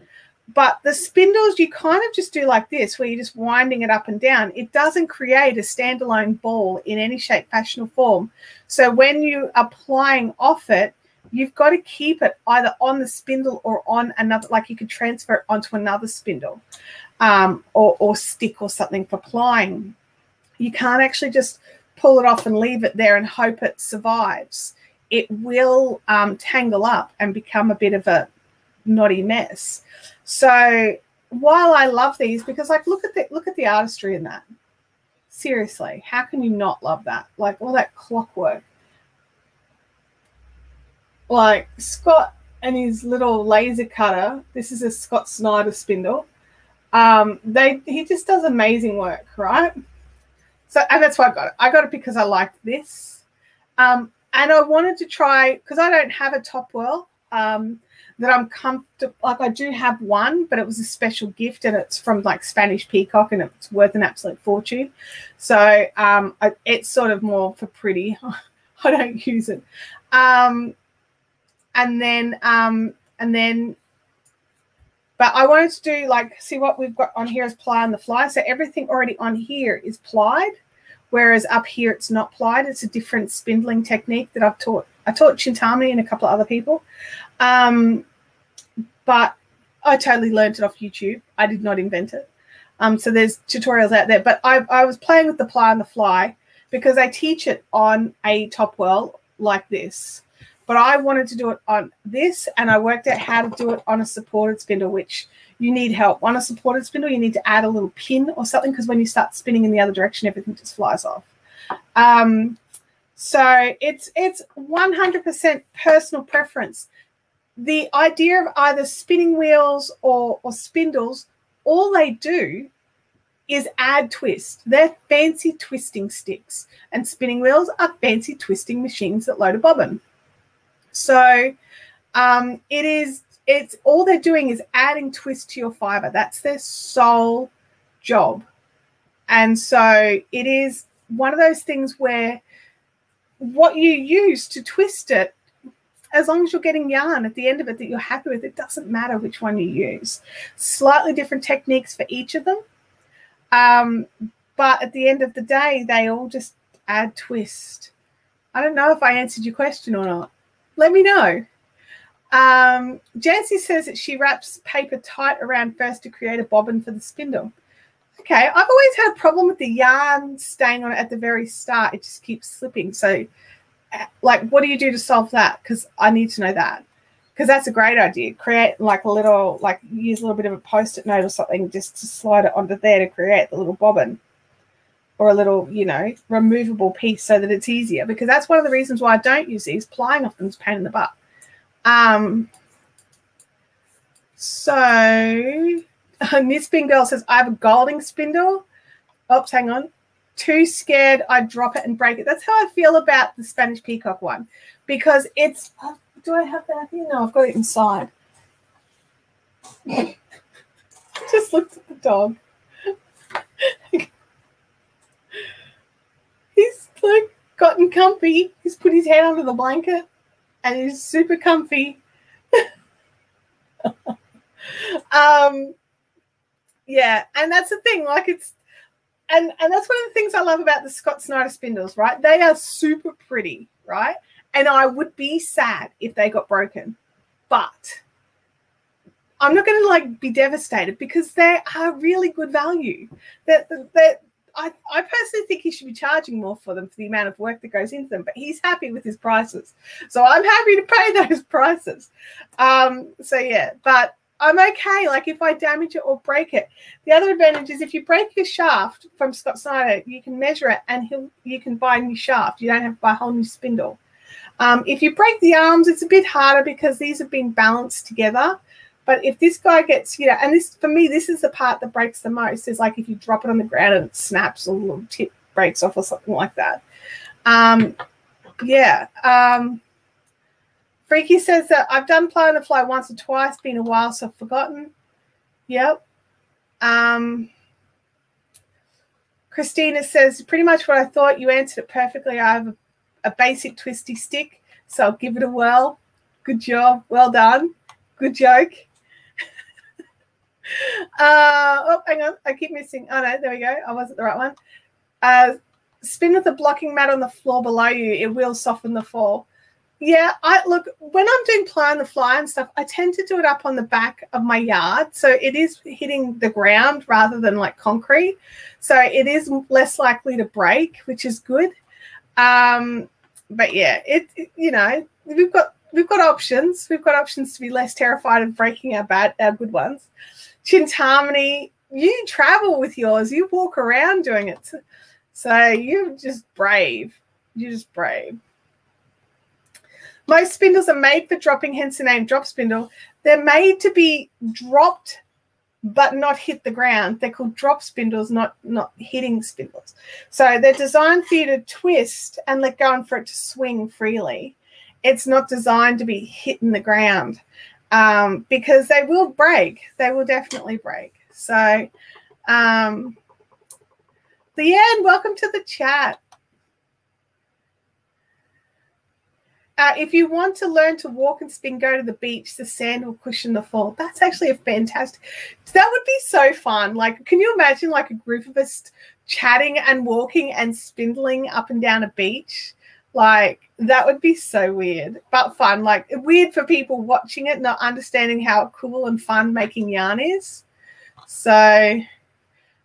But the spindles, you kind of just do like this, where you're just winding it up and down. It doesn't create a standalone ball in any shape, fashion, or form. So when you are applying off it, you've got to keep it either on the spindle or on another, like you could transfer it onto another spindle um, or, or stick or something for plying. You can't actually just pull it off and leave it there and hope it survives, it will um, tangle up and become a bit of a knotty mess. So while I love these, because like look at the look at the artistry in that. Seriously, how can you not love that? Like all that clockwork. Like Scott and his little laser cutter. This is a Scott Snyder spindle. Um, they he just does amazing work, right? So, and that's why I got it. I got it because I liked this. Um, and I wanted to try, because I don't have a top whirl um, that I'm comfortable, like I do have one, but it was a special gift and it's from like Spanish Peacock and it's worth an absolute fortune. So um, I, it's sort of more for pretty. I don't use it. Um, and then, um, and then but I wanted to do like, see what we've got on here is ply on the fly. So everything already on here is plied, whereas up here it's not plied. It's a different spindling technique that I've taught. I taught Chintamani and a couple of other people. Um, but I totally learned it off YouTube. I did not invent it. Um, so there's tutorials out there. But I, I was playing with the ply on the fly because I teach it on a top whirl like this. But I wanted to do it on this, and I worked out how to do it on a supported spindle, which you need help. On a supported spindle, you need to add a little pin or something because when you start spinning in the other direction, everything just flies off. Um, so it's it's 100% personal preference. The idea of either spinning wheels or, or spindles, all they do is add twist. They're fancy twisting sticks, and spinning wheels are fancy twisting machines that load a bobbin. So um, it is, it's all they're doing is adding twist to your fiber. That's their sole job. And so it is one of those things where what you use to twist it, as long as you're getting yarn at the end of it that you're happy with, it doesn't matter which one you use. Slightly different techniques for each of them. Um, but at the end of the day, they all just add twist. I don't know if I answered your question or not. Let me know. Um, Jancy says that she wraps paper tight around first to create a bobbin for the spindle. Okay, I've always had a problem with the yarn staying on it at the very start. It just keeps slipping. So, uh, like, what do you do to solve that? Because I need to know that. Because that's a great idea. Create like a little, like, use a little bit of a post-it note or something just to slide it onto there to create the little bobbin or a little, you know, removable piece so that it's easier. Because that's one of the reasons why I don't use these. Plying often is pain in the butt. Um, so Miss Spin Girl says, I have a Golding spindle. Oops, hang on. Too scared I'd drop it and break it. That's how I feel about the Spanish Peacock one because it's. Oh, do I have that here? No, I've got it inside. Just looked at the dog. like gotten comfy. He's put his head under the blanket and he's super comfy. um yeah, and that's the thing. Like it's, and and that's one of the things I love about the Scott Snyder spindles. Right, they are super pretty. Right, and I would be sad if they got broken, but I'm not going to like be devastated because they are really good value. That that I, I personally think he should be charging more for them for the amount of work that goes into them, but he's happy with his prices. So I'm happy to pay those prices. Um, so yeah, but I'm okay. Like if I damage it or break it. The other advantage is if you break your shaft from Scott Snyder, you can measure it and he'll you can buy a new shaft. You don't have to buy a whole new spindle. Um, if you break the arms, it's a bit harder because these have been balanced together. But if this guy gets, you know, and this for me, this is the part that breaks the most. Is like if you drop it on the ground and it snaps or a little tip breaks off or something like that. Um, yeah. Um, Freaky says that I've done Ply on the Fly once or twice, been a while, so I've forgotten. Yep. Um, Christina says pretty much what I thought. You answered it perfectly. I have a, a basic twisty stick, so I'll give it a whirl. Good job. Well done. Good joke. uh, oh, hang on. I keep missing. Oh, no. There we go. I wasn't the right one. Uh, spin with the blocking mat on the floor below you. It will soften the fall. Yeah, I look when I'm doing ply on the fly and stuff, I tend to do it up on the back of my yard. So it is hitting the ground rather than like concrete. So it is less likely to break, which is good. Um, but yeah, it, it you know, we've got we've got options. We've got options to be less terrified of breaking our bad our good ones. Chintamani, you travel with yours, you walk around doing it. So you're just brave. You're just brave. Most spindles are made for dropping, hence the name drop spindle. They're made to be dropped but not hit the ground. They're called drop spindles, not not hitting spindles. So they're designed for you to twist and let go and for it to swing freely. It's not designed to be hitting the ground um, because they will break. They will definitely break. So, um, Leanne, welcome to the chat. Uh, if you want to learn to walk and spin, go to the beach. The sand will cushion the fall. That's actually a fantastic. That would be so fun. Like, can you imagine like a group of us chatting and walking and spindling up and down a beach? Like that would be so weird, but fun. Like weird for people watching it, not understanding how cool and fun making yarn is. So,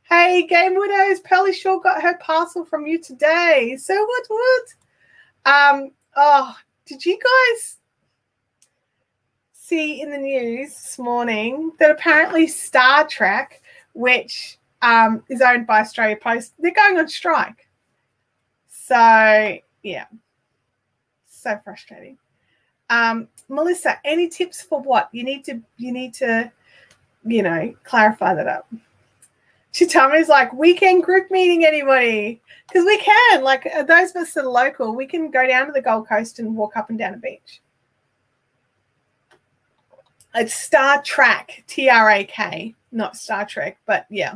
hey, Game Widows, Pearly sure got her parcel from you today. So what? What? Um. Oh, did you guys see in the news this morning that apparently StarTrack, which um, is owned by Australia Post, they're going on strike. So yeah, so frustrating. Um, Melissa, any tips for what? You need to you need to you know clarify that up. Chitama's like weekend group meeting anybody? Because we can like uh, those of us that are local we can go down to the gold coast and walk up and down a beach. It's star trek t-r-a-k not star trek but yeah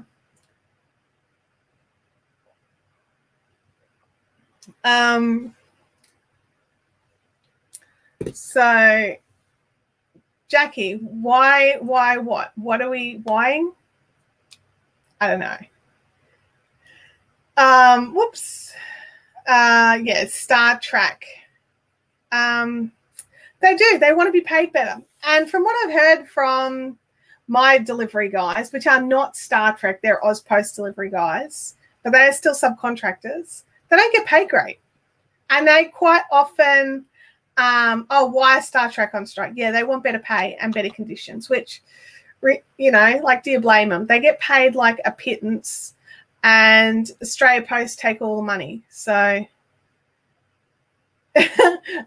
um so jackie why why what what are we whying I don't know. Um, whoops. Uh, yeah, StarTrack. Um, They do. They want to be paid better. And from what I've heard from my delivery guys, which are not StarTrack, they're AusPost delivery guys, but they are still subcontractors, they don't get paid great. And they quite often, um, oh, why StarTrack on strike? Yeah, they want better pay and better conditions, which, you know, like, do you blame them? They get paid like a pittance, and Australia Post take all the money. So,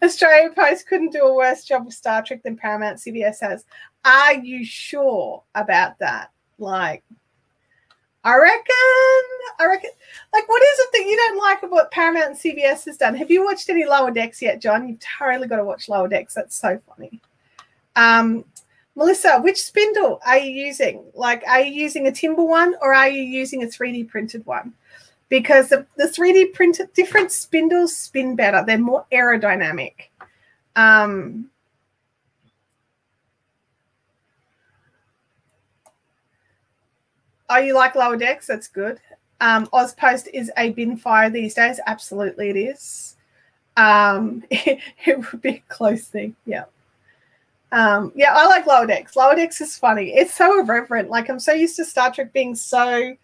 Australia Post couldn't do a worse job of Star Trek than Paramount CBS has. Are you sure about that? Like, I reckon, I reckon, like, what is it that you don't like about Paramount and CBS has done? Have you watched any Lower Decks yet, John? You've totally got to watch Lower Decks. That's so funny. Um, Melissa, which spindle are you using? Like, are you using a timber one or are you using a 3D printed one? because the, the 3D printed different spindles spin better. They're more aerodynamic. Um, oh, you like lower decks? That's good. Um, AusPost is a bin fire these days. Absolutely, it is. Um, it, it would be a close thing. Yeah. Um, yeah, I like lower decks. Lower decks is funny. It's so irreverent. Like I'm so used to Star Trek being so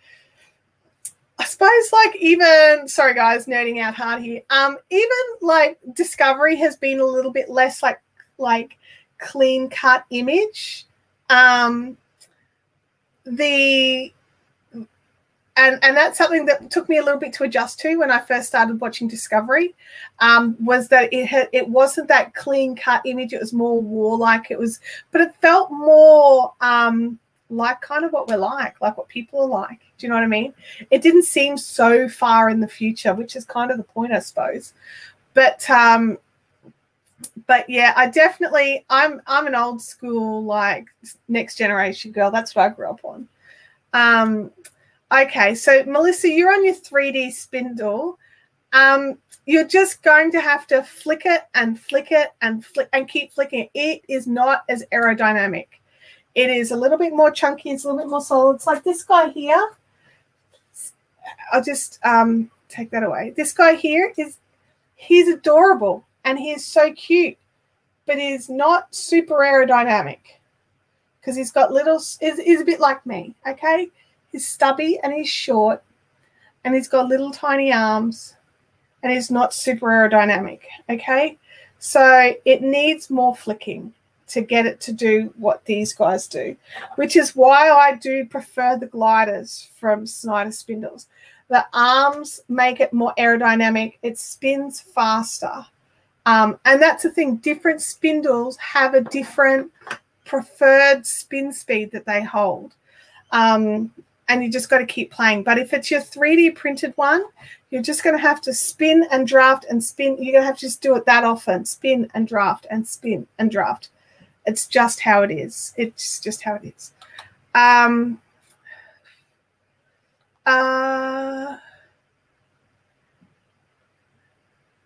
I suppose like even sorry guys, nerding out hard here. Um, even like Discovery has been a little bit less like like clean cut image. Um the and and that's something that took me a little bit to adjust to when I first started watching Discovery. Um, was that it had it wasn't that clean cut image. It was more warlike. It was, but it felt more um, like kind of what we're like, like what people are like. Do you know what I mean? It didn't seem so far in the future, which is kind of the point, I suppose. But um, but yeah, I definitely I'm I'm an old school like next generation girl. That's what I grew up on. Um, okay, so Melissa, you're on your 3D spindle. Um, you're just going to have to flick it and flick it and flick and keep flicking. It is not as aerodynamic. It is a little bit more chunky. It's a little bit more solid. It's like this guy here. I'll just um, take that away. This guy here is he's adorable and he's so cute, but he's not super aerodynamic because he's got little. Is is a bit like me. Okay, he's stubby and he's short, and he's got little tiny arms, and he's not super aerodynamic. Okay, so it needs more flicking to get it to do what these guys do, which is why I do prefer the gliders from Snyder Spindles. The arms make it more aerodynamic, it spins faster. Um, and that's the thing, different spindles have a different preferred spin speed that they hold. Um, and you just got to keep playing. But if it's your 3D printed one, you're just going to have to spin and draft and spin. You're going to have to just do it that often spin and draft and spin and draft. It's just how it is. It's just how it is. Um, uh,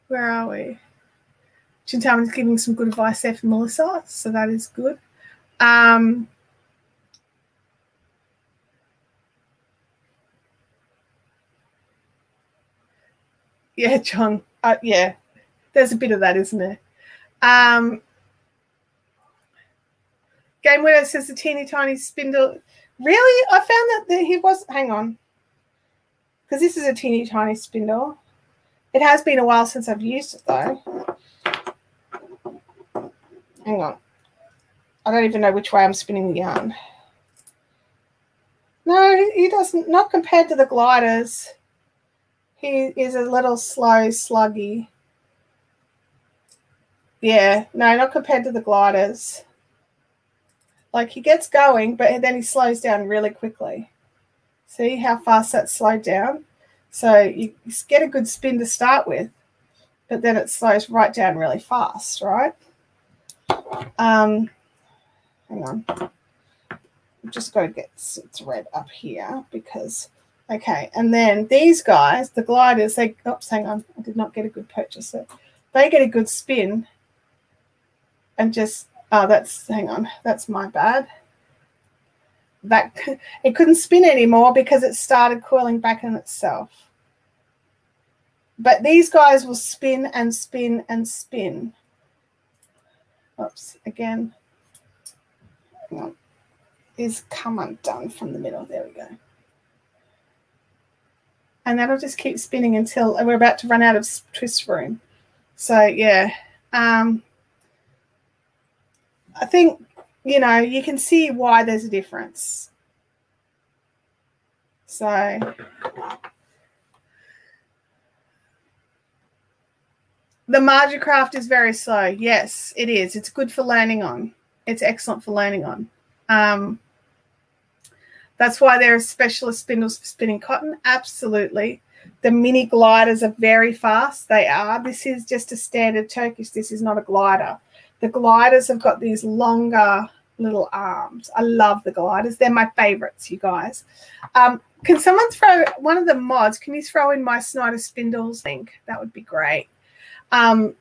where are we? Chintamani is giving some good advice there for Melissa, so that is good. Um, yeah, John. Uh, yeah, there's a bit of that, isn't there? Um, Game Winner says the teeny tiny spindle. Really? I found that he was. Hang on. Because this is a teeny tiny spindle. It has been a while since I've used it though. Hang on. I don't even know which way I'm spinning the yarn. No, he doesn't. Not compared to the gliders. He is a little slow, sluggy. Yeah, no, not compared to the gliders. Like he gets going, but then he slows down really quickly. See how fast that slowed down? So you get a good spin to start with, but then it slows right down really fast, right? Um, hang on. I've just got to get thread up here because, okay. And then these guys, the gliders, they, oops, hang on. I did not get a good purchase. They get a good spin and just Oh, that's, hang on, that's my bad. That It couldn't spin anymore because it started coiling back in itself. But these guys will spin and spin and spin. Oops, again. on, Is come undone from the middle. There we go. And that'll just keep spinning until we're about to run out of twist room. So yeah, um, I think you know you can see why there's a difference. So The Margicraft is very slow. Yes, it is. It's good for learning on. It's excellent for learning on. Um, that's why there are specialist spindles for spinning cotton. Absolutely. The mini gliders are very fast. They are. This is just a standard Turkish. This is not a glider. The gliders have got these longer little arms. I love the gliders. They're my favorites, you guys. Um, can someone throw one of the mods? Can you throw in my Snyder Spindles link? That would be great. Um,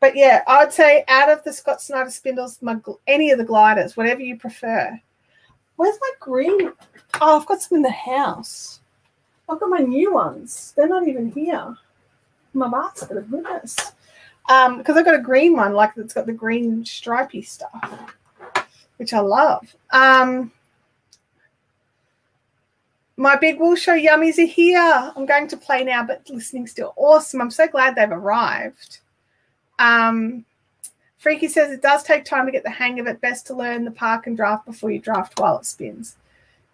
but yeah, I'd say out of the Scott Snyder spindles, my, any of the gliders, whatever you prefer. Where's my green? Oh, I've got some in the house. I've got my new ones. They're not even here. My basket of goodness. Um, because I've got a green one, like it's got the green stripy stuff, which I love. Um, my big wool show yummies are here. I'm going to play now, but listening still awesome. I'm so glad they've arrived. Um, Freaky says it does take time to get the hang of it. Best to learn the park and draft before you draft while it spins.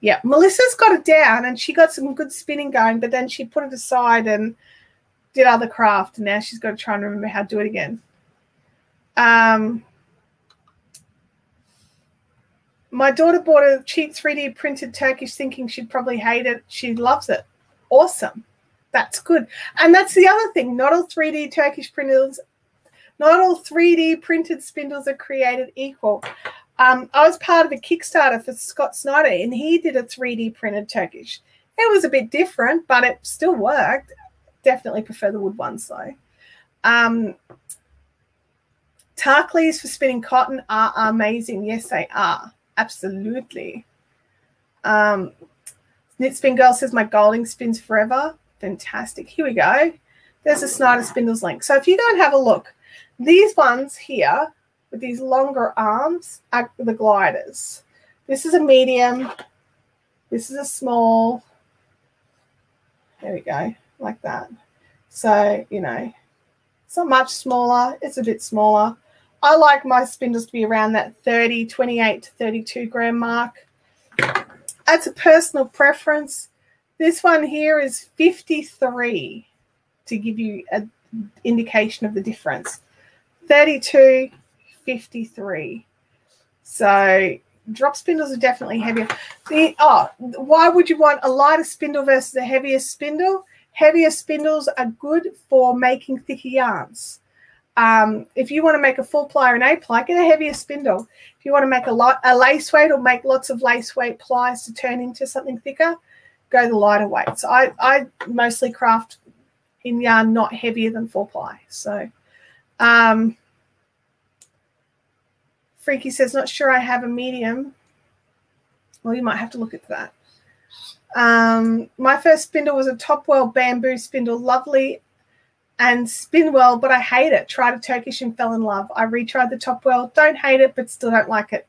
Yeah, Melissa's got it down and she got some good spinning going, but then she put it aside and did other craft. And now she's got to try and remember how to do it again. Um, my daughter bought a cheap 3D printed Turkish thinking she'd probably hate it. She loves it. Awesome. That's good. And that's the other thing. Not all 3D Turkish printers, not all 3D printed spindles are created equal. Um, I was part of a Kickstarter for Scott Snyder, and he did a 3D printed Turkish. It was a bit different, but it still worked. Definitely prefer the wood ones though. Um, Tahklis for spinning cotton are amazing. Yes, they are. Absolutely. Um, Knit Spin Girl says, My Golding spins forever. Fantastic. Here we go. There's a Snyder Spindles link. So if you go and have a look, these ones here with these longer arms are the gliders. This is a medium. This is a small. There we go, like that. So, you know, it's not much smaller. It's a bit smaller. I like my spindles to be around that 30, 28 to 32 gram mark. That's a personal preference. This one here is 53 to give you an indication of the difference. 32, 53. So drop spindles are definitely heavier. The, oh, why would you want a lighter spindle versus a heavier spindle? Heavier spindles are good for making thicker yarns. Um, if you want to make a full ply or an A ply, get a heavier spindle. If you want to make a lot a lace weight or make lots of lace weight plies to turn into something thicker, go the lighter weight. So I, I mostly craft in yarn not heavier than four ply. So um, Freaky says, not sure I have a medium. Well, you might have to look at that. Um, my first spindle was a top whirl bamboo spindle, lovely and spin well, but I hate it. Tried a Turkish and fell in love. I retried the top whirl, don't hate it, but still don't like it.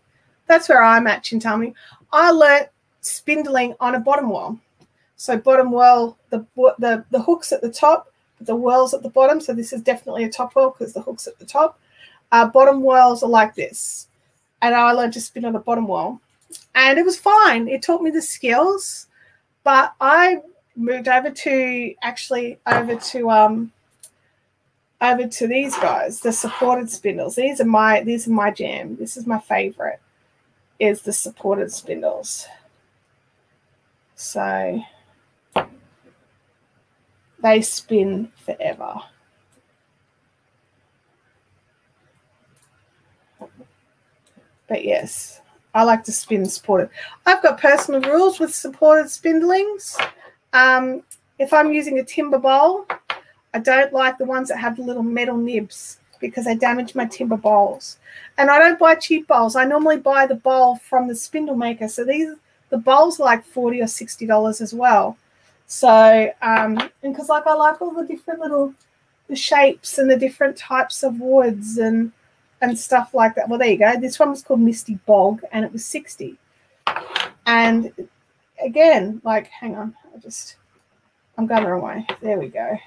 That's where I'm at, Chintamani. I learnt spindling on a bottom whirl. So bottom whirl, the the the hooks at the top, the whirls at the bottom. So this is definitely a top whirl because the hooks at the top. Uh, bottom whirls are like this, and I learned to spin on a bottom whirl, and it was fine. It taught me the skills, but I moved over to actually over to um over to these guys, the supported spindles. These are my these are my jam. This is my favorite. Is the supported spindles. So they spin forever. But yes, I like to spin supported. I've got personal rules with supported spindlings. Um, if I'm using a timber bowl, I don't like the ones that have the little metal nibs because they damage my timber bowls. And I don't buy cheap bowls. I normally buy the bowl from the spindle maker. So these the bowls are like 40 or 60 dollars as well. So um and because like I like all the different little the shapes and the different types of woods and and stuff like that. Well, there you go. This one was called Misty Bog and it was 60. And again, like, hang on, I just, I'm going the wrong way. There we go.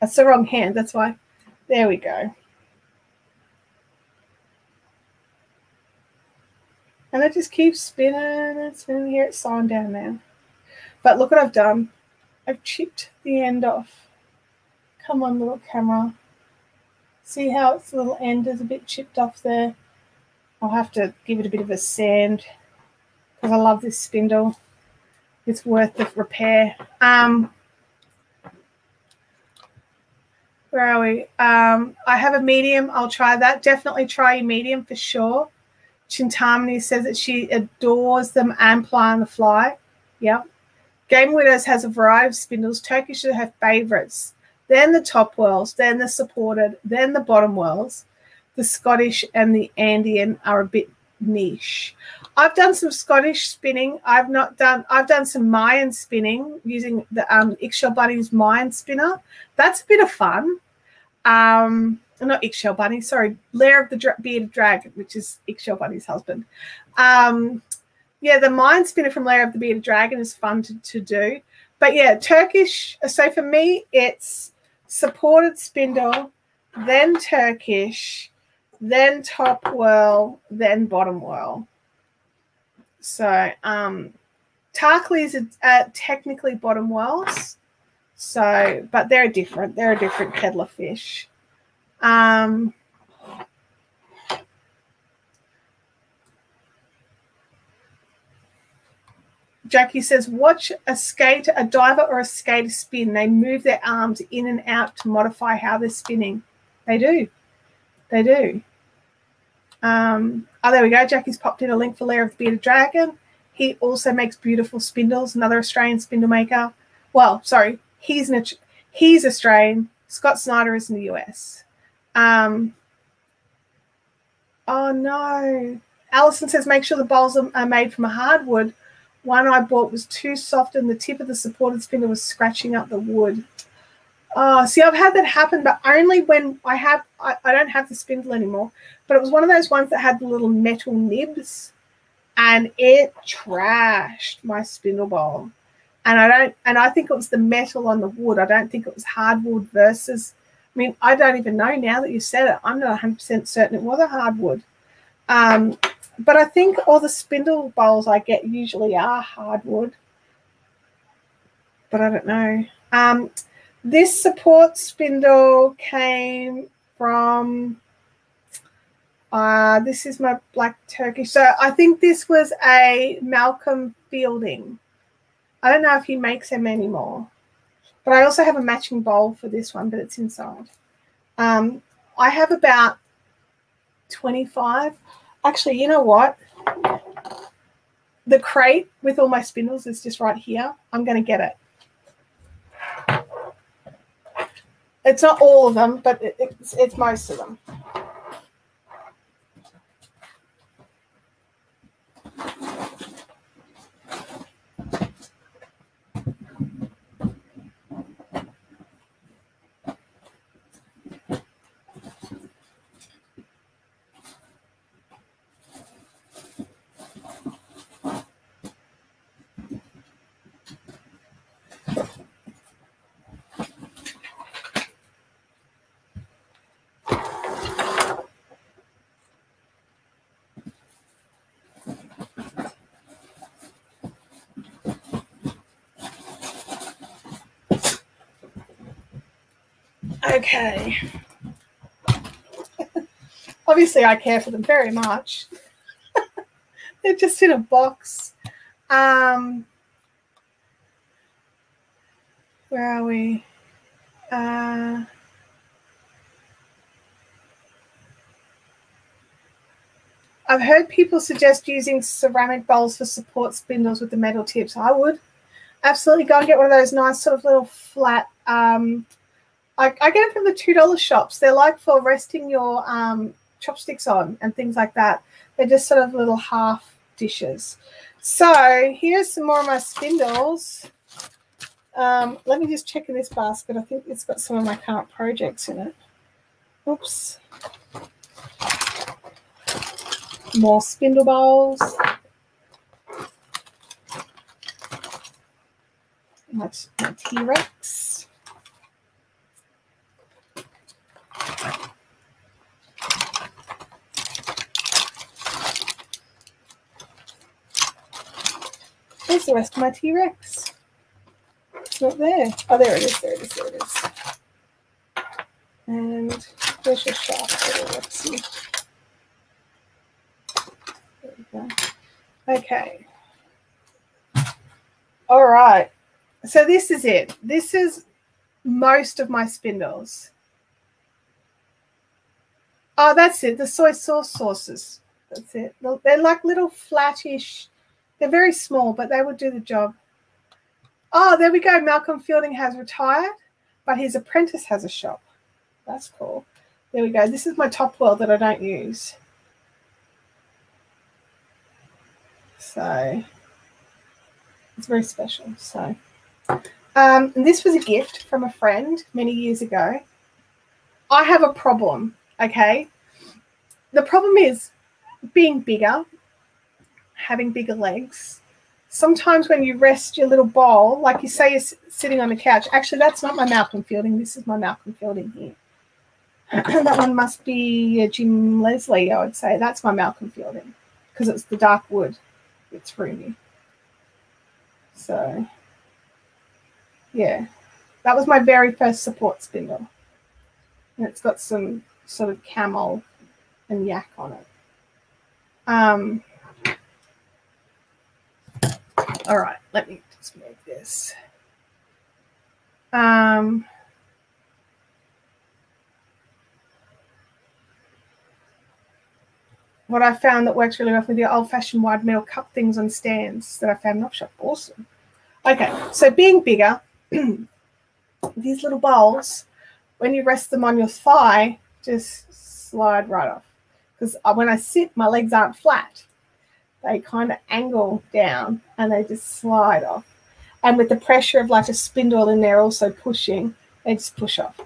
That's the wrong hand. That's why. There we go. And it just keeps spinning and spinning here. It's slowing down now. But look what I've done. I've chipped the end off. Come on, little camera. See how its little end is a bit chipped off there? I'll have to give it a bit of a sand because I love this spindle. It's worth the repair. Um, where are we? Um, I have a medium. I'll try that. Definitely try a medium for sure. Chintamani says that she adores them and Ply on the Fly. Yep. Game Widows has a variety of spindles. Turkish should have favorites. Then the top whirls, then the supported, then the bottom whirls. The Scottish and the Andean are a bit niche. I've done some Scottish spinning. I've not done. I've done some Mayan spinning using the um, Eggshell Bunny's Mayan spinner. That's a bit of fun. Um, not Eggshell Bunny, sorry, Lair of the Dra- Bearded Dragon, which is Eggshell Bunny's husband. Um, yeah, the Mayan spinner from Lair of the Bearded Dragon is fun to, to do. But yeah, Turkish. So for me, it's supported spindle, then Turkish, then top whirl, then bottom whirl. So um, Tahklis are uh, technically bottom whirls. So, but they're different. They're a different of fish. Um, Jackie says, watch a skater, a diver or a skater spin. They move their arms in and out to modify how they're spinning. They do. They do. Um, oh, there we go. Jackie's popped in a link for Lair of the Bearded Dragon. He also makes beautiful spindles, another Australian spindle maker. Well, sorry, he's an, he's Australian. Scott Snyder is in the US. Um, oh no. Allison says make sure the bowls are made from a hardwood. One I bought was too soft and the tip of the supported spindle was scratching up the wood. Oh, see, I've had that happen, but only when I have, I, I don't have the spindle anymore. But it was one of those ones that had the little metal nibs and it trashed my spindle bowl. And I don't, and I think it was the metal on the wood. I don't think it was hardwood versus, I mean, I don't even know now that you said it. I'm not 100% certain it was a hardwood. Um, but I think all the spindle bowls I get usually are hardwood. But I don't know. Um, this support spindle came from, uh, this is my black Turkish. So I think this was a Malcolm Fielding. I don't know if he makes them anymore. But I also have a matching bowl for this one, but it's inside. Um, I have about 25 Actually, you know what? The crate with all my spindles is just right here. I'm going to get it. It's not all of them, but it's, it's most of them. Okay. Obviously, I care for them very much. They're just in a box. Um, where are we? Uh, I've heard people suggest using ceramic bowls for support spindles with the metal tips. I would absolutely go and get one of those nice sort of little flat um, I, I get it from the two dollar shops. They're like for resting your um, chopsticks on and things like that. They're just sort of little half dishes. So here's some more of my spindles. Um, let me just check in this basket. I think it's got some of my current projects in it. Oops. More spindle bowls. That's my T-Rex. Where's the rest of my T-Rex? It's not there. Oh, there it is. There it is. There it is. And where's your shaft? Let's see. There we go. Okay. All right. So this is it. This is most of my spindles. Oh, that's it. The soy sauce sauces. That's it. They're like little flattish they're very small, but they will do the job. Oh, there we go. Malcolm Fielding has retired, but his apprentice has a shop. That's cool. There we go. This is my top whirl that I don't use. So it's very special. So um, this was a gift from a friend many years ago. I have a problem, okay? The problem is being bigger having bigger legs. Sometimes when you rest your little bowl, like you say you're sitting on the couch, actually that's not my Malcolm Fielding. This is my Malcolm Fielding here. that one must be Jim Leslie, I would say. That's my Malcolm Fielding because it's the dark wood. It's roomy. So, yeah, that was my very first support spindle. And it's got some sort of camel and yak on it. Um, all right, let me just make this. Um, what I found that works really well for the old-fashioned wide metal cup things on stands that I found in shop. Awesome. Okay, so being bigger, these little bowls, when you rest them on your thigh, just slide right off. Because uh, when I sit, my legs aren't flat they kind of angle down and they just slide off. And with the pressure of like a spindle in there also pushing, they just push off.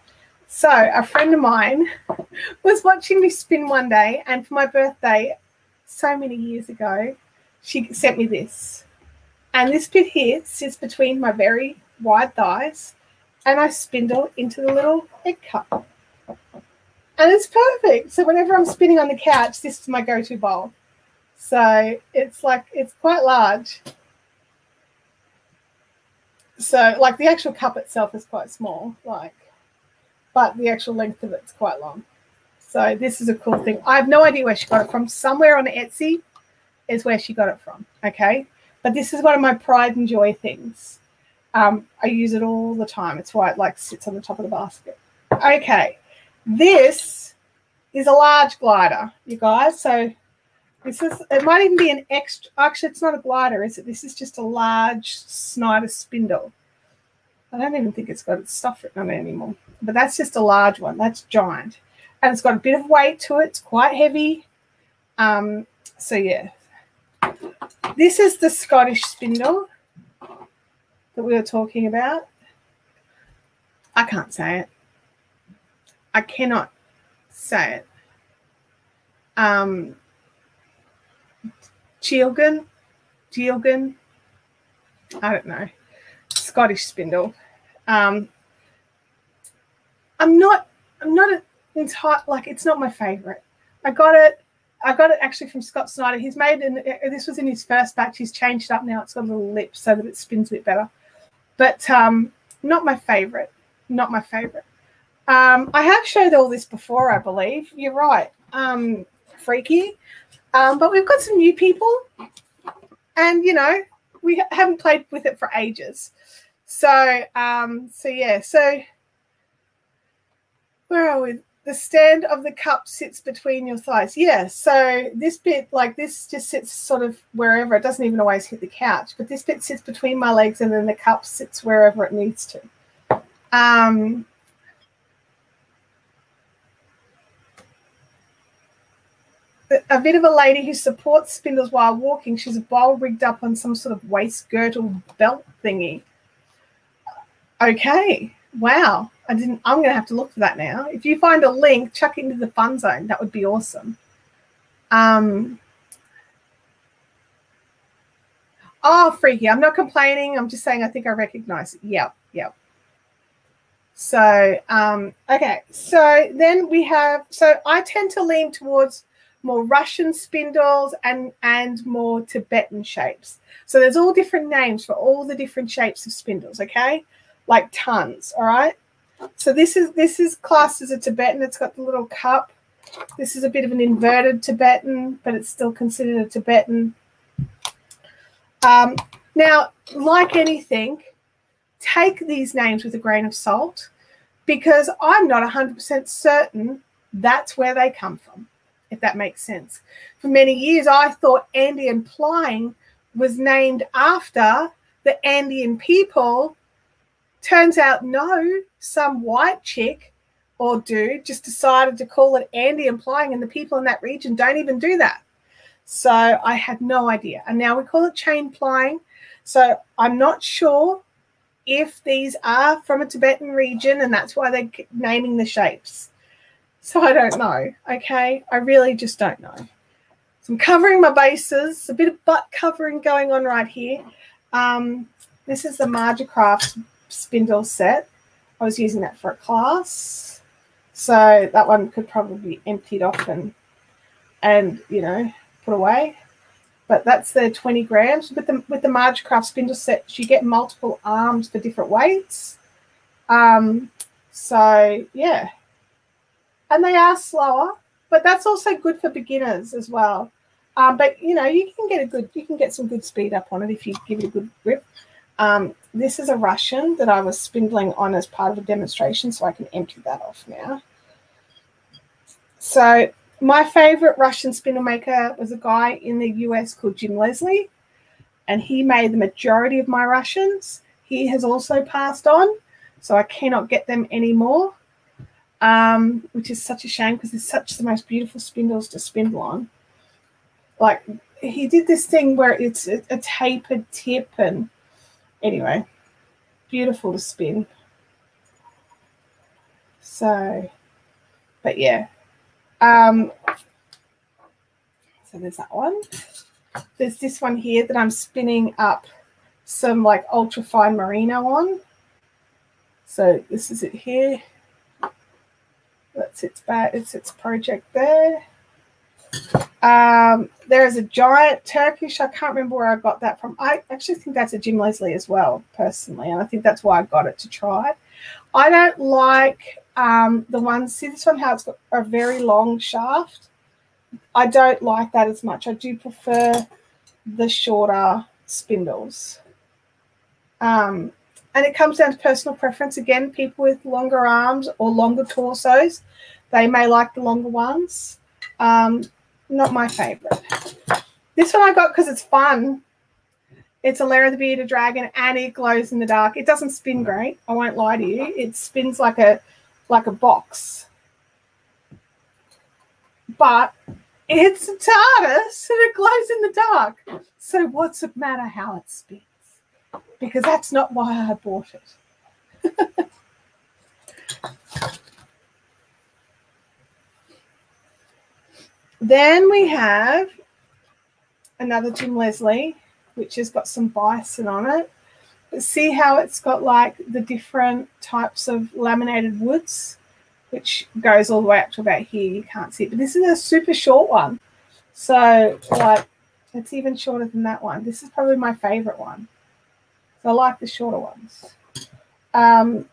So a friend of mine was watching me spin one day, and for my birthday, so many years ago, she sent me this. And this bit here sits between my very wide thighs, and I spindle into the little egg cup. And it's perfect. So whenever I'm spinning on the couch, this is my go-to bowl. So it's like it's quite large. So like the actual cup itself is quite small, like, but the actual length of it's quite long. So this is a cool thing. I have no idea where she got it from. Somewhere on Etsy is where she got it from. Okay. But this is one of my pride and joy things. Um, I use it all the time. It's why it like sits on the top of the basket. Okay. This is a large glider, you guys. So this is, it might even be an extra, actually, it's not a glider, is it? This is just a large Snyder spindle. I don't even think it's got its stuff written on it anymore. But that's just a large one. That's giant. And it's got a bit of weight to it. It's quite heavy. Um, so, yeah. This is the Scottish spindle that we were talking about. I can't say it. I cannot say it. Um, Chilgan, Chilgan, I don't know, Scottish spindle. Um, I'm not, I'm not entire like it's not my favorite. I got it, I got it actually from Scott Snyder. He's made an, uh, this was in his first batch. He's changed up now. It's got a little lip so that it spins a bit better, but um, not my favorite. Not my favorite. Um, I have showed all this before, I believe. You're right. Um, freaky. Um, but we've got some new people, and you know we haven't played with it for ages. So um, so yeah, so where are we? The stand of the cup sits between your thighs. Yeah, so this bit, like this, just sits sort of wherever. It doesn't even always hit the couch, but this bit sits between my legs, and then the cup sits wherever it needs to. Um, a bit of a lady who supports spindles while walking. She's a bowl rigged up on some sort of waist girdle belt thingy. Okay. Wow. I didn't. I'm going to have to look for that now. If you find a link, chuck it into the fun zone. That would be awesome. Um, oh, freaky! I'm not complaining. I'm just saying I think I recognize it. Yep, yep. So, um, okay. So then we have. So I tend to lean towards more Russian spindles and and more Tibetan shapes. So there's all different names for all the different shapes of spindles. Okay, like tons. All right. So this is this is classed as a Tibetan. It's got the little cup. This is a bit of an inverted Tibetan, but it's still considered a Tibetan. Um, now, like anything, take these names with a grain of salt because I'm not 100% certain that's where they come from, if that makes sense. For many years, I thought Andean plying was named after the Andean people Turns out, no, some white chick or dude just decided to call it Andean plying, and the people in that region don't even do that. So I had no idea. And now we call it chain plying. So I'm not sure if these are from a Tibetan region and that's why they're naming the shapes. So I don't know. Okay. I really just don't know. So I'm covering my bases, a bit of butt covering going on right here. Um, this is the Marja spindle set. I was using that for a class. So that one could probably be emptied off and, and you know, put away. But that's the 20 grams. With the, with the Majacraft spindle sets, you get multiple arms for different weights. Um, so, yeah. And they are slower, but that's also good for beginners as well. Um, but, you know, you can get a good, you can get some good speed up on it if you give it a good grip. Um, this is a Russian that I was spindling on as part of a demonstration, so I can empty that off now. So my favorite Russian spindle maker was a guy in the US called Jim Leslie, and he made the majority of my Russians. He has also passed on, so I cannot get them anymore, um, which is such a shame because they're such the most beautiful spindles to spindle on. Like he did this thing where it's a, a tapered tip and anyway, beautiful to spin. So, but yeah. Um, so there's that one. There's this one here that I'm spinning up some like ultra fine merino on. So this is it here. That's its back, it's its project there. Um, there is a giant Turkish. I can't remember where I got that from. I actually think that's a Jim Leslie as well, personally, and I think that's why I got it to try. I don't like um, the ones. See this one, how it's got a very long shaft. I don't like that as much. I do prefer the shorter spindles. Um, and it comes down to personal preference. Again, people with longer arms or longer torsos, they may like the longer ones. Um, not my favorite. This one I got because it's fun. It's a Lair of the Bearded Dragon and it glows in the dark. It doesn't spin great, I won't lie to you. It spins like a like a box. But it's a TARDIS and it glows in the dark. So what's it matter how it spins? Because that's not why I bought it. Then we have another Jim Leslie, which has got some bison on it. But see how it's got like the different types of laminated woods, which goes all the way up to about here. You can't see it, but this is a super short one. So like it's even shorter than that one. This is probably my favorite one. So I like the shorter ones. Um,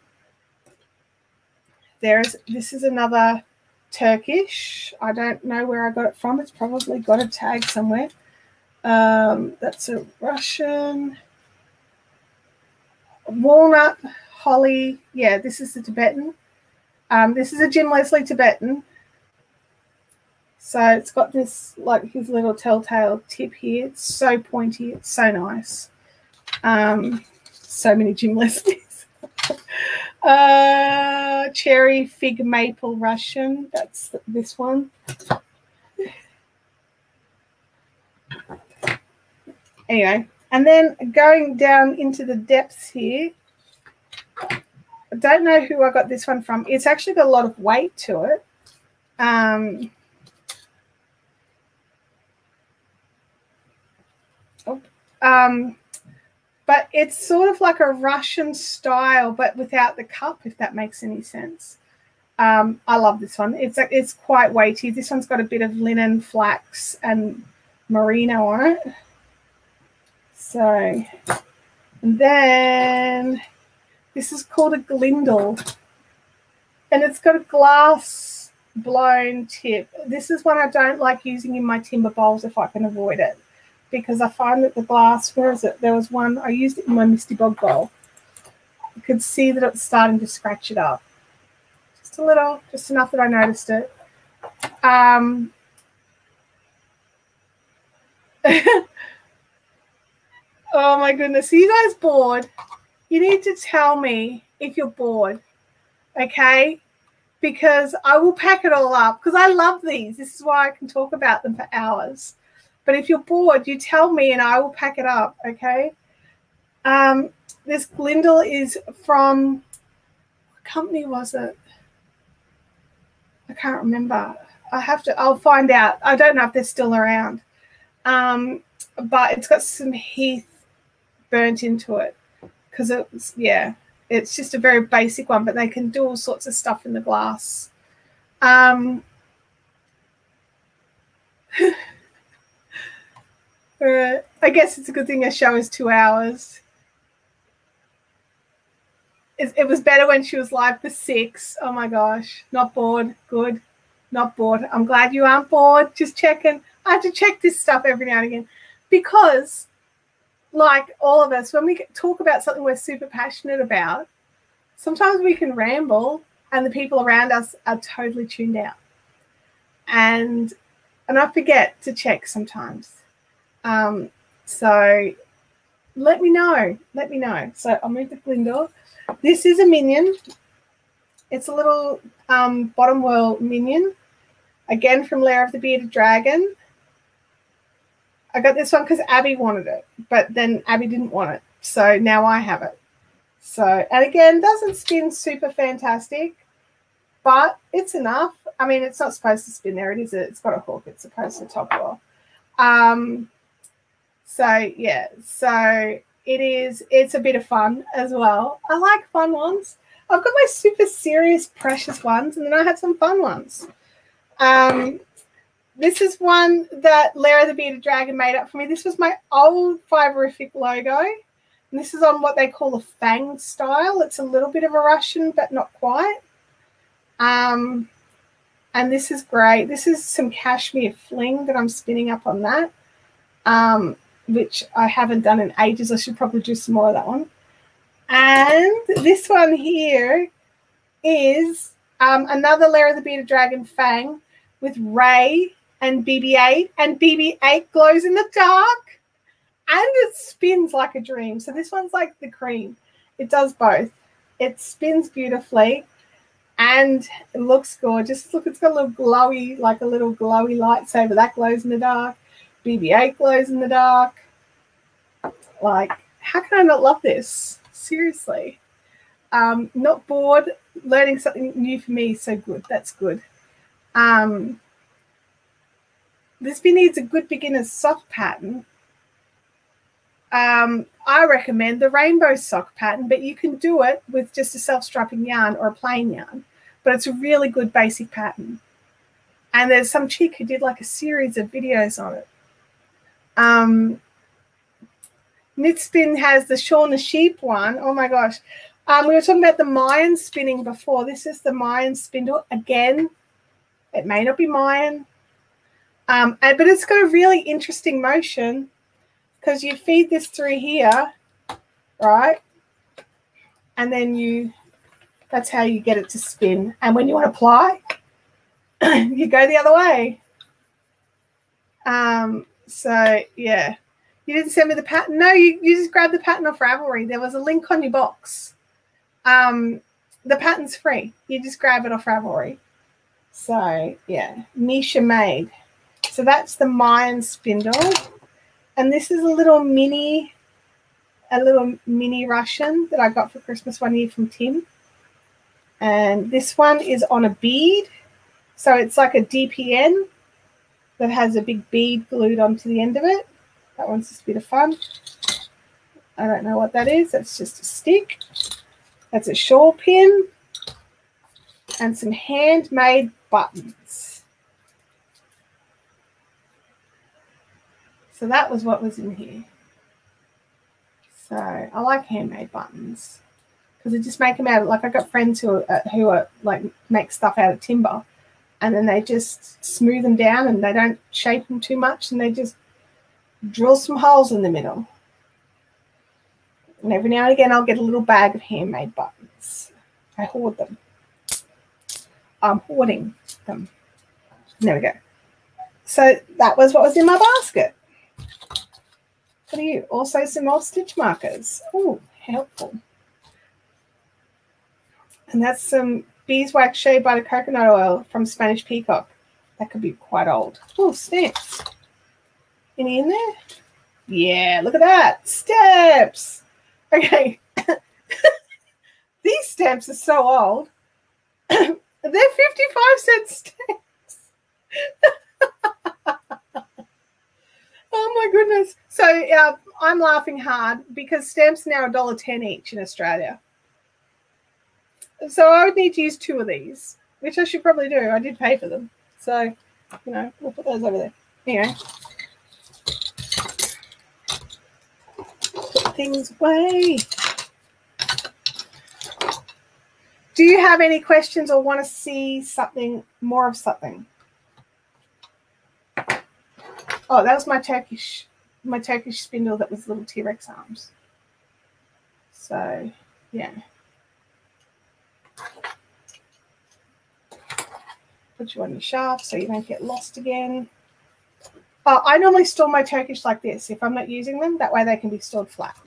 there's this is another Turkish. I don't know where I got it from. It's probably got a tag somewhere. Um, that's a Russian. Walnut, holly. Yeah, this is the Tibetan. Um, this is a Jim Leslie Tibetan. So it's got this, like his little telltale tip here. It's so pointy. It's so nice. Um, so many Jim Leslies. Uh, cherry fig maple Russian. That's this one. Anyway, and then going down into the depths here, I don't know who I got this one from. It's actually got a lot of weight to it. Um, oh, um, but it's sort of like a Russian style, but without the cup, if that makes any sense. Um, I love this one. It's it's quite weighty. This one's got a bit of linen, flax, and merino on it. So, and then this is called a glindle, and it's got a glass blown tip. This is one I don't like using in my timber bowls if I can avoid it because I find that the glass, where is it? There was one, I used it in my Misty Bog bowl. You could see that it's starting to scratch it up. Just a little, just enough that I noticed it. Um, oh my goodness. Are you guys bored? You need to tell me if you're bored. Okay? Because I will pack it all up because I love these. This is why I can talk about them for hours. But if you're bored, you tell me and I will pack it up, okay? Um, this Glindle is from what company was it? I can't remember. I have to, I'll find out. I don't know if they're still around. Um, but it's got some heath burnt into it because it's, yeah, it's just a very basic one, but they can do all sorts of stuff in the glass. Um, I guess it's a good thing a show is two hours. It, it was better when she was live for six. Oh my gosh. Not bored. Good. Not bored. I'm glad you aren't bored. Just checking. I have to check this stuff every now and again because, like all of us, when we talk about something we're super passionate about, sometimes we can ramble and the people around us are totally tuned out. And and I forget to check sometimes. Um, so let me know. Let me know. So I'll move the Glindle. This is a minion. It's a little um, bottom whirl minion. Again from Lair of the Bearded Dragon. I got this one because Abby wanted it, but then Abby didn't want it. So now I have it. So, and again, doesn't spin super fantastic, but it's enough. I mean, it's not supposed to spin there. It is. A, it's got a hook. It's supposed to top off. Um, so yeah, so it is. It's a bit of fun as well. I like fun ones. I've got my super serious, precious ones, and then I have some fun ones. Um, this is one that Lair of the Bearded Dragon made up for me. This was my old Fiberific logo. And this is on what they call a fang style. It's a little bit of a Russian, but not quite. Um, and this is great. This is some cashmere fling that I'm spinning up on that. Um, which I haven't done in ages. I should probably do some more of that one. And this one here is um, another Lair of the Bearded Dragon Fang with Rey and BB-8. And BB-8 glows in the dark and it spins like a dream. So this one's like the cream. It does both. It spins beautifully and it looks gorgeous. Look, it's got a little glowy, like a little glowy lightsaber that glows in the dark. BB-8 glows in the dark. Like, how can I not love this? Seriously. Um, not bored. Learning something new for me so good. That's good. Um, this bee needs a good beginner's sock pattern. Um, I recommend the rainbow sock pattern, but you can do it with just a self-striping yarn or a plain yarn. But it's a really good basic pattern. And there's some chick who did like a series of videos on it. Um, Knitspin has the Shaun the Sheep one. Oh my gosh. Um, we were talking about the Mayan spinning before. This is the Mayan spindle. Again, it may not be Mayan, um, but it's got a really interesting motion because you feed this through here, right? And then you, that's how you get it to spin. And when you want to ply, you go the other way. Um, so yeah, you didn't send me the pattern. No, you, you just grabbed the pattern off Ravelry. There was a link on your box. Um, the pattern's free. You just grab it off Ravelry. So yeah, Misha made. So that's the Mayan spindle. And this is a little mini, a little mini Russian that I got for Christmas one year from Tim. And this one is on a bead. So it's like a DPN that has a big bead glued onto the end of it. That one's just a bit of fun. I don't know what that is. That's just a stick. That's a shawl pin and some handmade buttons. So that was what was in here. So I like handmade buttons because they just make them out. Of, like I got friends who are, who are like make stuff out of timber, and then they just smooth them down and they don't shape them too much, and they just drill some holes in the middle. And every now and again, I'll get a little bag of handmade buttons. I hoard them. I'm hoarding them. There we go. So that was what was in my basket. What are you? Also some old stitch markers. Oh, helpful. And that's some beeswax shea butter coconut oil from Spanish Peacock. That could be quite old. Oh, stamps. Any in there? Yeah, look at that. Stamps. Okay. These stamps are so old. They're 55 cent stamps. oh my goodness. So uh, I'm laughing hard because stamps now a dollar ten each in Australia. So I would need to use two of these, which I should probably do. I did pay for them. So, you know, we'll put those over there. Anyway. Put things away. Do you have any questions or want to see something more of something? Oh, that was my Turkish my Turkish spindle that was little T-Rex arms. So yeah. Put you on your shaft so you don't get lost again. Uh, I normally store my Turkish like this if I'm not using them. That way they can be stored flat.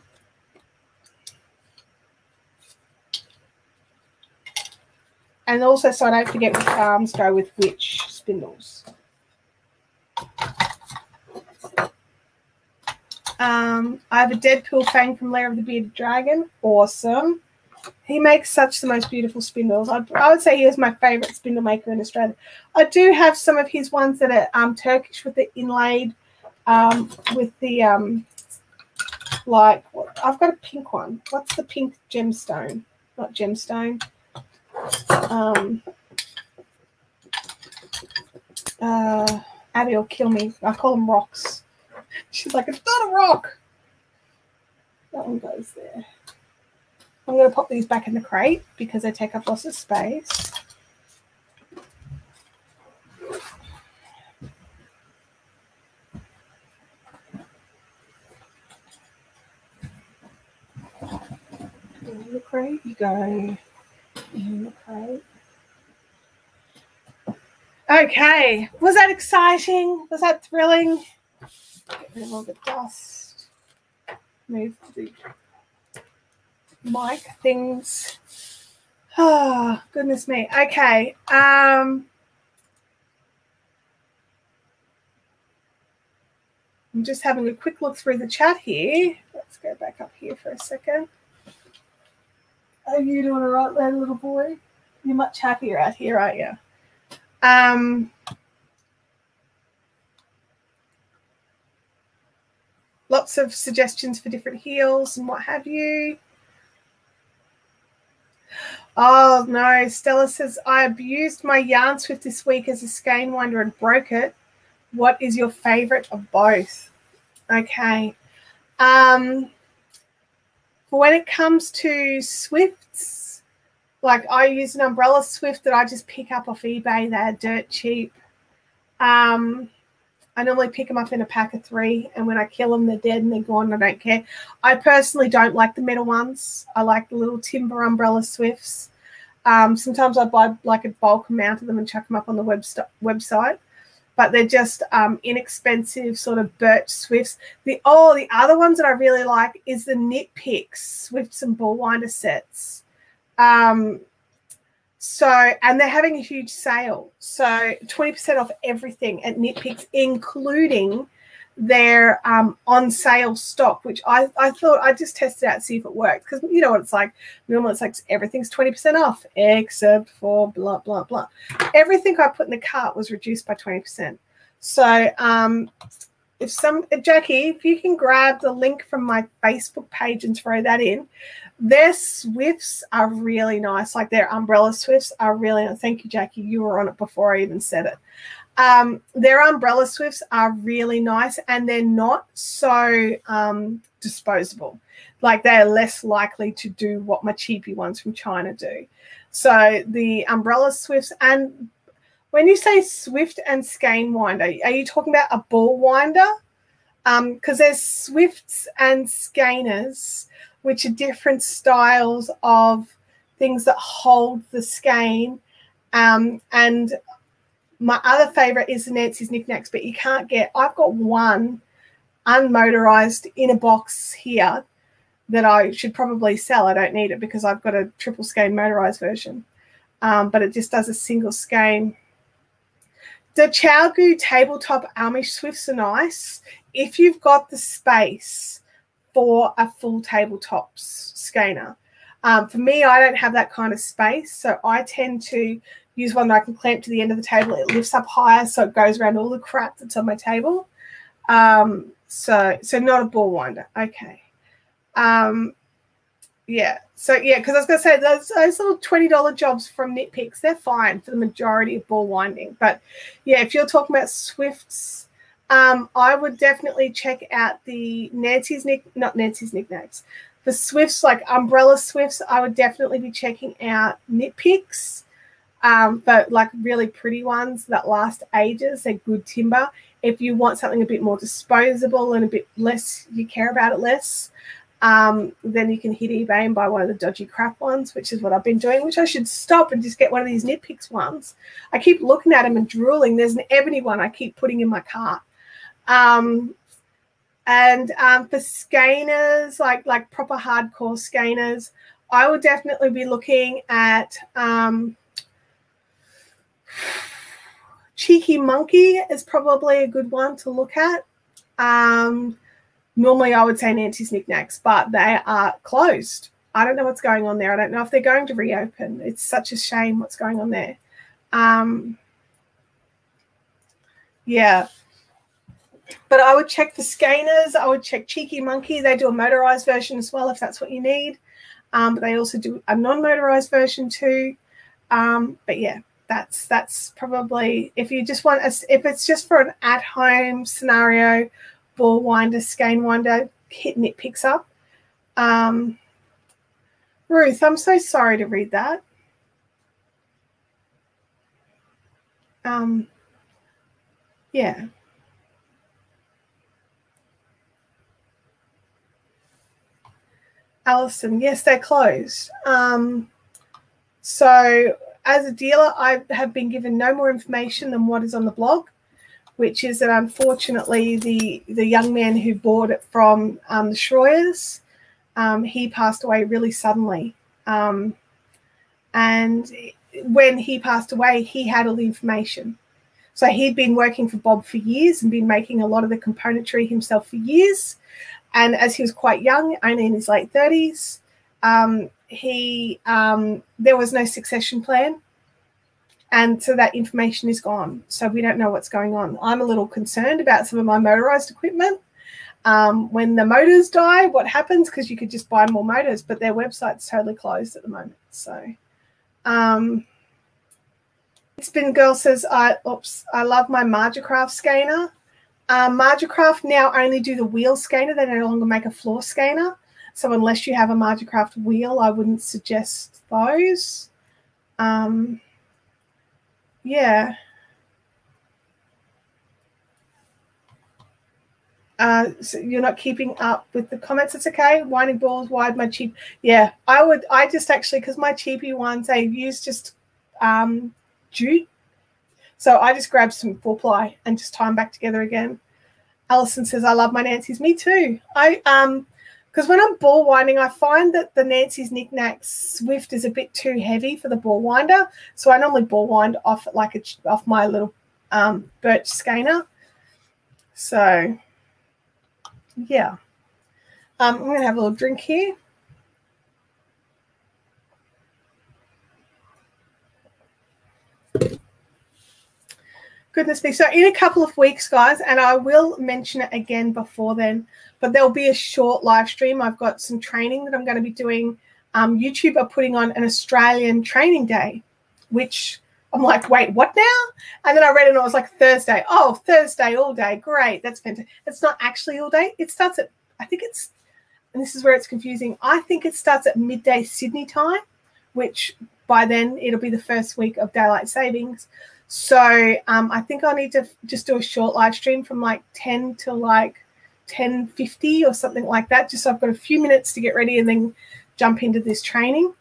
And also so I don't forget which arms go with which spindles. Um, I have a Deadpool Fang from Lair of the Bearded Dragon. Awesome. He makes such the most beautiful spindles. I'd, I would say he is my favorite spindle maker in Australia. I do have some of his ones that are um, Turkish with the inlaid, um, with the, um, like, I've got a pink one. What's the pink gemstone? Not gemstone. Um, uh, Abby will kill me. I call them rocks. She's like, it's not a rock. That one goes there. I'm going to pop these back in the crate because they take up lots of space. In the crate you go. In the crate. Okay, was that exciting? Was that thrilling? Get rid of all the dust. Move the mic things. Oh, goodness me. Okay. Um, I'm just having a quick look through the chat here. Let's go back up here for a second. Are you doing all right there, little boy? You're much happier out here, aren't you? Um, lots of suggestions for different heels and what have you. Oh no, Stella says I abused my yarn swift this week as a skein winder and broke it. What is your favorite of both? Okay. Um when it comes to swifts, like I use an umbrella swift that I just pick up off eBay. They're dirt cheap. Um I normally pick them up in a pack of three, and when I kill them, they're dead and they're gone. I don't care. I personally don't like the metal ones. I like the little timber umbrella swifts. Um, sometimes I buy like a bulk amount of them and chuck them up on the web website, but they're just um, inexpensive sort of birch swifts. The oh, the other ones that I really like is the Knit Picks Swifts and Ballwinder sets. Um, so, and they're having a huge sale. So, 20% off everything at Knit Picks, including their um, on sale stock, which I, I thought I'd just tested out to see if it worked because you know what it's like. Normally it's like everything's 20% off except for blah, blah, blah. Everything I put in the cart was reduced by 20%. So um, if some, Jackie, if you can grab the link from my Facebook page and throw that in, their Swifts are really nice. Like their umbrella Swifts are really nice. Thank you, Jackie. You were on it before I even said it. Um, their umbrella swifts are really nice and they're not so um, disposable. Like they're less likely to do what my cheapy ones from China do. So the umbrella swifts and when you say swift and skein winder, are you talking about a ball winder? Because um, there's swifts and skeiners, which are different styles of things that hold the skein. Um, and my other favorite is the Nancy's Knit Knacks, but you can't get. I've got one unmotorized in a box here that I should probably sell. I don't need it because I've got a triple skein motorized version, um, but it just does a single skein. The ChiaoGoo tabletop Amish Swifts are nice if you've got the space for a full tabletop skeiner. Um, for me, I don't have that kind of space, so I tend to use one that I can clamp to the end of the table. It lifts up higher so it goes around all the crap that's on my table. Um, so so not a ball winder. Okay. Um, yeah. So yeah, because I was gonna say those those little twenty dollar jobs from Knit Picks, they're fine for the majority of ball winding. But yeah, if you're talking about Swifts, um, I would definitely check out the Nancy's Nick not Nancy's Knit Knacks. The Swifts, like umbrella Swifts, I would definitely be checking out Knit Picks um, but like really pretty ones that last ages. They're good timber. If you want something a bit more disposable and a bit less, you care about it less, um, then you can hit eBay and buy one of the dodgy crap ones, which is what I've been doing, which I should stop and just get one of these Knit Picks ones. I keep looking at them and drooling. There's an ebony one I keep putting in my cart. Um, and um, for skeiners, like like proper hardcore skeiners, I would definitely be looking at um, Cheeky Monkey is probably a good one to look at. Um, normally, I would say Nancy's Knit Knacks, but they are closed. I don't know what's going on there. I don't know if they're going to reopen. It's such a shame what's going on there. Um, yeah. But I would check the skeiners. I would check Cheeky Monkey. They do a motorized version as well if that's what you need. Um, but they also do a non motorized version too. Um, but yeah, that's that's probably if you just want a, if it's just for an at home scenario, ball winder, skein winder, hit Knit Picks up. Um, Ruth, I'm so sorry to read that. Um, yeah. Allison, yes, they're closed. Um, so as a dealer, I have been given no more information than what is on the blog, which is that unfortunately the the young man who bought it from um, the Schroyers, um, he passed away really suddenly. Um, and when he passed away, he had all the information. So he'd been working for Bob for years and been making a lot of the componentry himself for years. And as he was quite young, only in his late 30s, um, he um, there was no succession plan and so that information is gone so we don't know what's going on i'm a little concerned about some of my motorized equipment um, when the motors die what happens because you could just buy more motors but their website's totally closed at the moment so um, been. Girl says, I oops, I love my Majacraft skeiner. Um, Majacraft now only do the wheel skeiner, They no longer make a floor skeiner. So unless you have a Majacraft wheel, I wouldn't suggest those. Um, yeah. Uh, so you're not keeping up with the comments. It's okay. Winding balls, wide, my cheap. Yeah, I would. I just actually because my cheapy ones I use just um, jute. So I just grab some four ply and just tie them back together again. Allison says, "I love my Nancy's." Me too. I um because when I'm ball winding, I find that the Nancy's Knit Knacks Swift is a bit too heavy for the ball winder. So I normally ball wind off like a, off my little um, birch skeiner. So yeah. Um, I'm going to have a little drink here. Goodness me. So, in a couple of weeks, guys, and I will mention it again before then, but there'll be a short live stream. I've got some training that I'm going to be doing. Um, YouTube are putting on an Australian training day, which I'm like, wait, what now? And then I read it and I was like, Thursday. Oh, Thursday all day. Great. That's fantastic. It's not actually all day. It starts at, I think it's, and this is where it's confusing. I think it starts at midday Sydney time, which by then it'll be the first week of daylight savings. So um, I think I'll need to just do a short live stream from like 10 to like 10.50 or something like that, just so I've got a few minutes to get ready and then jump into this training.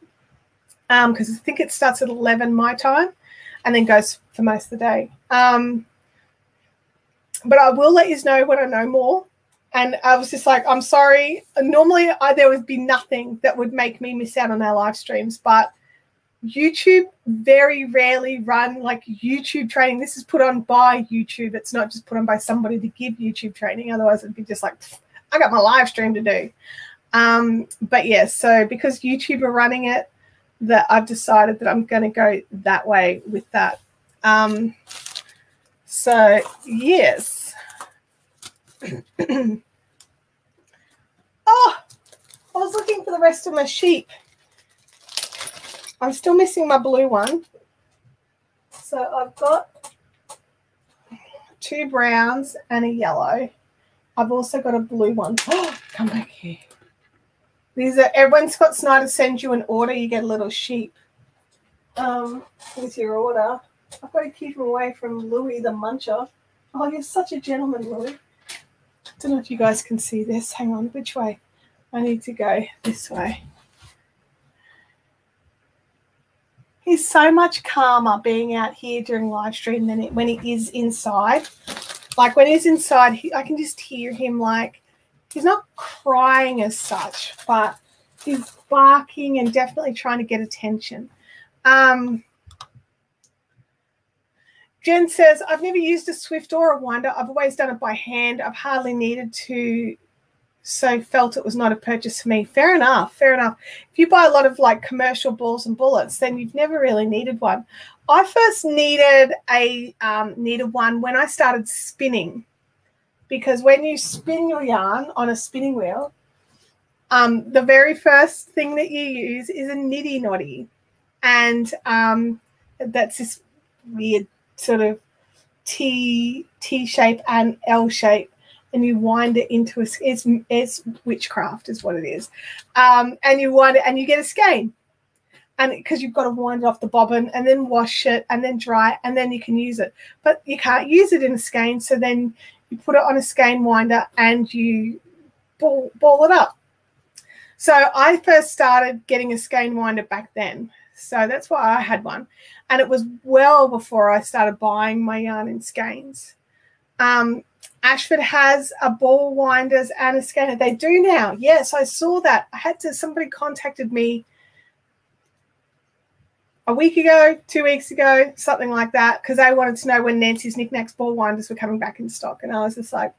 Because um, I think it starts at 11 my time and then goes for most of the day. Um, but I will let you know when I know more. And I was just like, I'm sorry. Normally, I, there would be nothing that would make me miss out on our live streams, but YouTube very rarely run like YouTube training. This is put on by YouTube. It's not just put on by somebody to give YouTube training. Otherwise, it'd be just like, I got my live stream to do. Um, but yeah, so because YouTube are running it, that I've decided that I'm going to go that way with that. Um, so yes. oh, I was looking for the rest of my sheep. I'm still missing my blue one. So I've got two browns and a yellow. I've also got a blue one. Oh, come back here. These are when Scott Snyder sends you an order, you get a little sheep um, with your order. I've got to keep him away from Louis the Muncher. Oh, you're such a gentleman, Louis. I don't know if you guys can see this. Hang on, which way? I need to go this way. He's so much calmer being out here during live stream than it, when he is inside. Like when he's inside, he, I can just hear him like he's not crying as such, but he's barking and definitely trying to get attention. Um, Jen says, I've never used a Swift or a winder. I've always done it by hand. I've hardly needed to so felt it was not a purchase for me. Fair enough. Fair enough. If you buy a lot of like commercial balls and bullets, then you've never really needed one. I first needed a um, needed one when I started spinning, because when you spin your yarn on a spinning wheel, um, the very first thing that you use is a niddy noddy, and um, that's this weird sort of T T shape and L shape and you wind it into a it's it's witchcraft is what it is. Um, and you wind it and you get a skein. And because you've got to wind it off the bobbin and then wash it and then dry it and then you can use it. But you can't use it in a skein so then you put it on a skein winder and you ball, ball it up. So i first started getting a skein winder back then. So that's why i had one. And it was well before i started buying my yarn in skeins um, Ashford has a ball winders and a skeiner. They do now. Yes, I saw that. I had to, somebody contacted me a week ago, two weeks ago, something like that, because they wanted to know when Nancy's Knit Knacks ball winders were coming back in stock. And I was just like,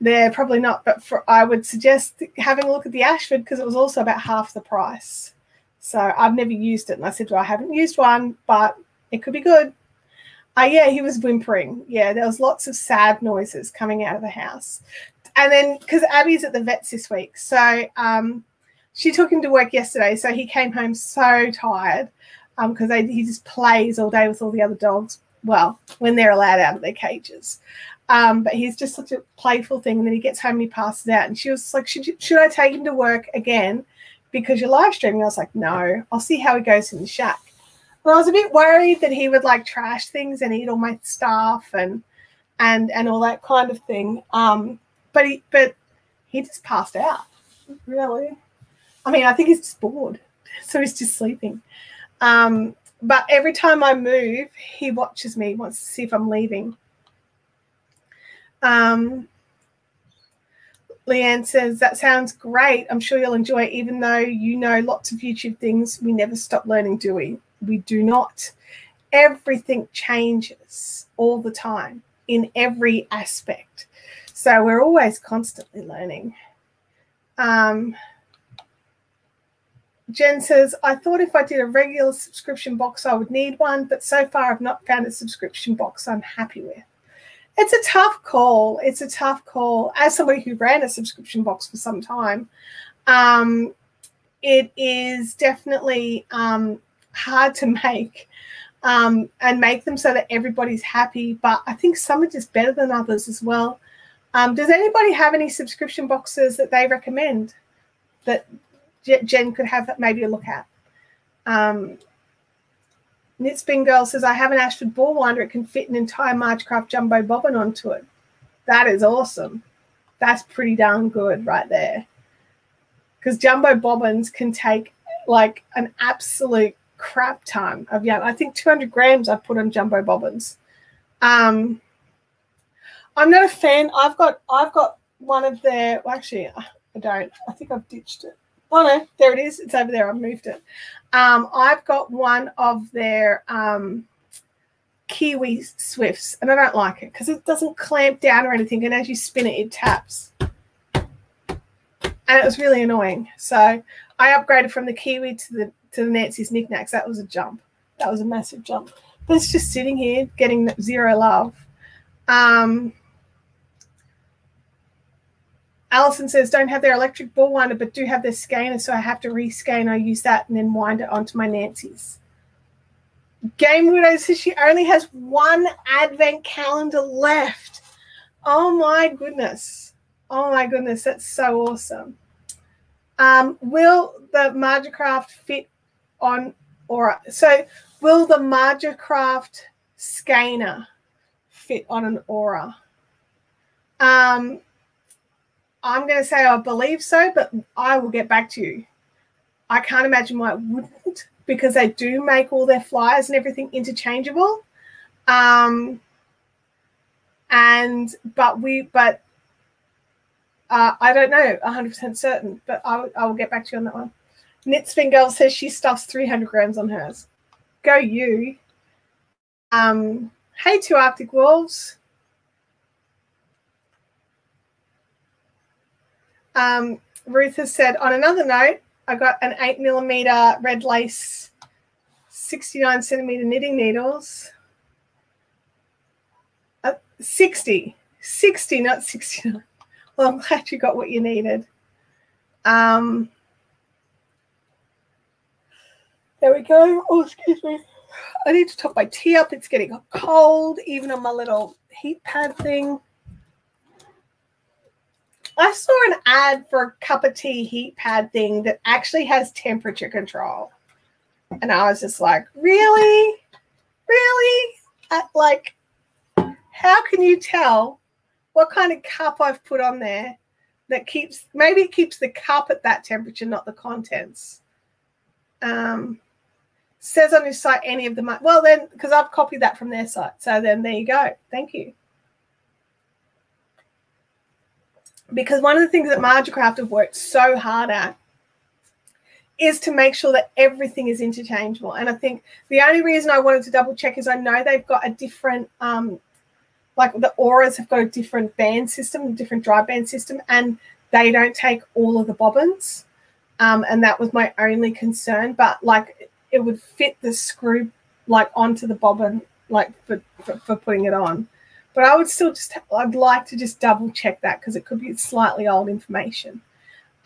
they're probably not, but for, I would suggest having a look at the Ashford because it was also about half the price. So I've never used it. And I said, well, I haven't used one, but it could be good. Uh, yeah, he was whimpering. Yeah, there was lots of sad noises coming out of the house. And then because Abby's at the vets this week, so um, she took him to work yesterday. So he came home so tired because um, he just plays all day with all the other dogs. Well, when they're allowed out of their cages. Um, but he's just such a playful thing. And then he gets home and he passes out. And she was like, should, should I take him to work again because you're live streaming? I was like, no, I'll see how he goes in the shack. But I was a bit worried that he would like trash things and eat all my stuff and and and all that kind of thing. Um, but he but he just passed out. Really, I mean, I think he's just bored, so he's just sleeping. Um, but every time I move, he watches me, wants to see if I'm leaving. Um, Leanne says, That sounds great. I'm sure you'll enjoy it, even though you know lots of YouTube things. We never stop learning, do we? We do not. Everything changes all the time in every aspect. So we're always constantly learning. Um, Jen says, I thought if I did a regular subscription box, I would need one, but so far I've not found a subscription box I'm happy with. It's a tough call. It's a tough call. As somebody who ran a subscription box for some time, um, it is definitely um, hard to make um, and make them so that everybody's happy. But I think some are just better than others as well. Um, does anybody have any subscription boxes that they recommend that Jen could have maybe a look at? Um, Knitspin Girl says, I have an Ashford ball winder. It can fit an entire Majacraft jumbo bobbin onto it. That is awesome. That's pretty darn good right there. Because jumbo bobbins can take like an absolute crap ton of yarn. I think 200 grams I put on jumbo bobbins. Um, I'm not a fan. I've got I've got one of their. Well, actually, I don't. I think I've ditched it. Oh no, there it is. It's over there. I've moved it. Um, I've got one of their um, Kiwi Swifts, and I don't like it because it doesn't clamp down or anything. And as you spin it, it taps, and it was really annoying. So I upgraded from the Kiwi to the to the Nancy's Knit Knacks. That was a jump. That was a massive jump. But it's just sitting here getting zero love. Um, Allison says, don't have their electric ball winder, but do have their skeiner. so I have to rescan. I use that and then wind it onto my Nancy's. Game Widow says she only has one advent calendar left. Oh my goodness. Oh my goodness. That's so awesome. Um, will the Majacraft fit on Aura. So will the Majacraft skeiner fit on an Aura? Um, I'm going to say I believe so, but I will get back to you. I can't imagine why it wouldn't because they do make all their flyers and everything interchangeable. Um, and but we but uh, I don't know 100% certain, but I, I will get back to you on that one. Knitspin Girl says she stuffs 300 grams on hers. Go you. Um, hey, two Arctic Wolves. Um, Ruth has said, on another note, I got an 8 millimeter red lace 69 centimeter knitting needles. Uh, 60. 60, not 69. Well, I'm glad you got what you needed. Um, there we go. Oh, excuse me. I need to top my tea up. It's getting cold, even on my little heat pad thing. I saw an ad for a cup of tea heat pad thing that actually has temperature control. And I was just like, really? Really? like, how can you tell what kind of cup I've put on there that keeps, maybe it keeps the cup at that temperature, not the contents. Um, says on his site any of the well then because I've copied that from their site. So then there you go. Thank you. Because one of the things that Majacraft have worked so hard at is to make sure that everything is interchangeable. And I think the only reason I wanted to double check is I know they've got a different um like the auras have got a different band system, different drive band system, and they don't take all of the bobbins. Um, and that was my only concern. But like it would fit the screw like onto the bobbin like for, for, for putting it on but i would still just i'd like to just double check that because it could be slightly old information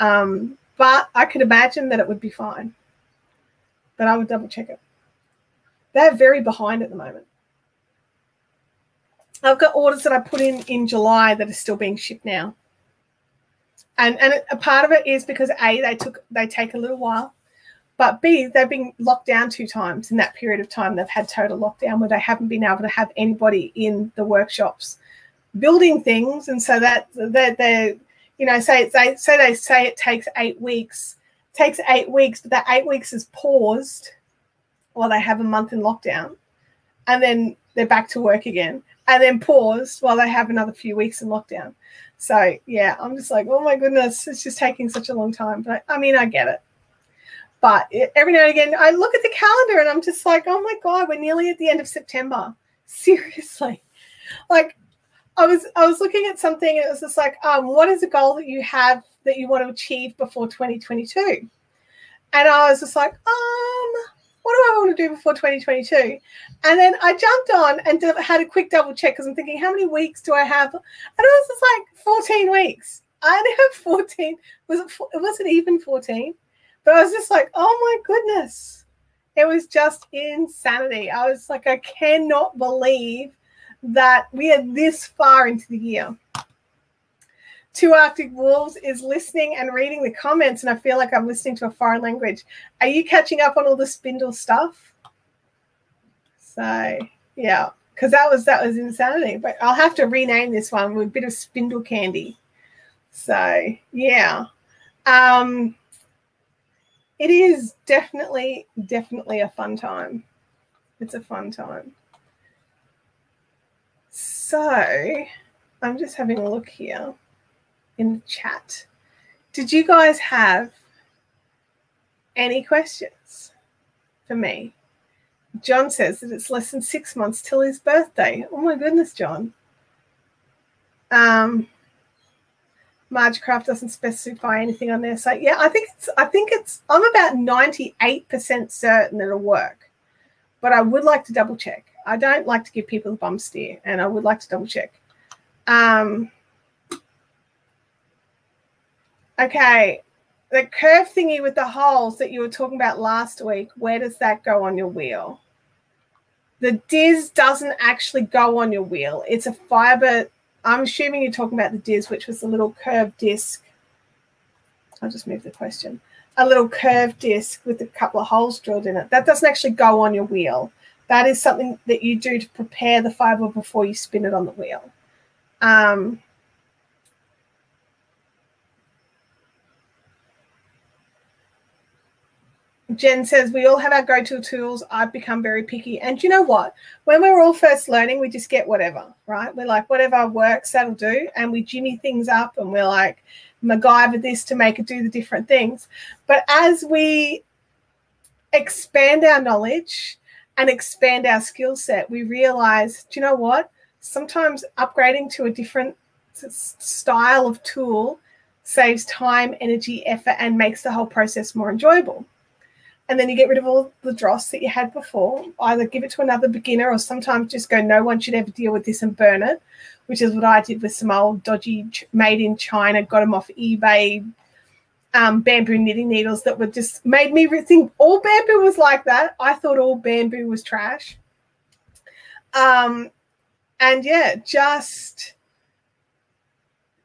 um, but i could imagine that it would be fine but i would double check it they're very behind at the moment i've got orders that i put in in july that are still being shipped now and and a part of it is because a they took they take a little while but B, they've been locked down two times in that period of time. They've had total lockdown where they haven't been able to have anybody in the workshops building things. And so that they're, they're you know, say, they, say they say it takes eight weeks, takes eight weeks, but that eight weeks is paused while they have a month in lockdown. And then they're back to work again and then paused while they have another few weeks in lockdown. So yeah, I'm just like, oh my goodness, it's just taking such a long time. But I mean, I get it. But every now and again, I look at the calendar and I'm just like, oh my God, we're nearly at the end of September. Seriously. Like, I was I was looking at something and it was just like, um, what is a goal that you have that you want to achieve before 2022? And I was just like, um, what do I want to do before 2022? And then I jumped on and had a quick double check because I'm thinking, how many weeks do I have? And it was just like 14 weeks. I only have 14. Was it? It wasn't even 14, but I was just like, oh my goodness, it was just insanity. I was like, I cannot believe that we are this far into the year. Two Arctic Wolves is listening and reading the comments, and I feel like I'm listening to a foreign language. Are you catching up on all the spindle stuff? So yeah, because that was that was insanity. But I'll have to rename this one with a bit of spindle candy. So yeah. Um it is definitely, definitely a fun time. It's a fun time. So I'm just having a look here in the chat. Did you guys have any questions for me? John says that it's less than six months till his birthday. Oh my goodness, John. Um, Majacraft doesn't specify anything on their site. Yeah, I think it's I think it's I'm about 98% certain it'll work. But I would like to double check. I don't like to give people the bum steer, and I would like to double check. Um, okay, the curve thingy with the holes that you were talking about last week, where does that go on your wheel? The Diz doesn't actually go on your wheel. It's a fiber I'm assuming you're talking about the Diz, which was the little curved disc. I'll just move the question. A little curved disc with a couple of holes drilled in it. That doesn't actually go on your wheel. That is something that you do to prepare the fiber before you spin it on the wheel. Um, Jen says, we all have our go-to tools. I've become very picky. And you know what? When we're all first learning, we just get whatever, right? We're like, whatever works, that'll do. And we jimmy things up and we're like, MacGyver this to make it do the different things. But as we expand our knowledge and expand our skill set, we realize, do you know what? Sometimes upgrading to a different style of tool saves time, energy, effort, and makes the whole process more enjoyable and then you get rid of all the dross that you had before. Either give it to another beginner or sometimes just go, no one should ever deal with this and burn it, which is what I did with some old dodgy made in China, got them off eBay um, bamboo knitting needles that were just made me think all bamboo was like that. I thought all bamboo was trash. Um, and yeah, just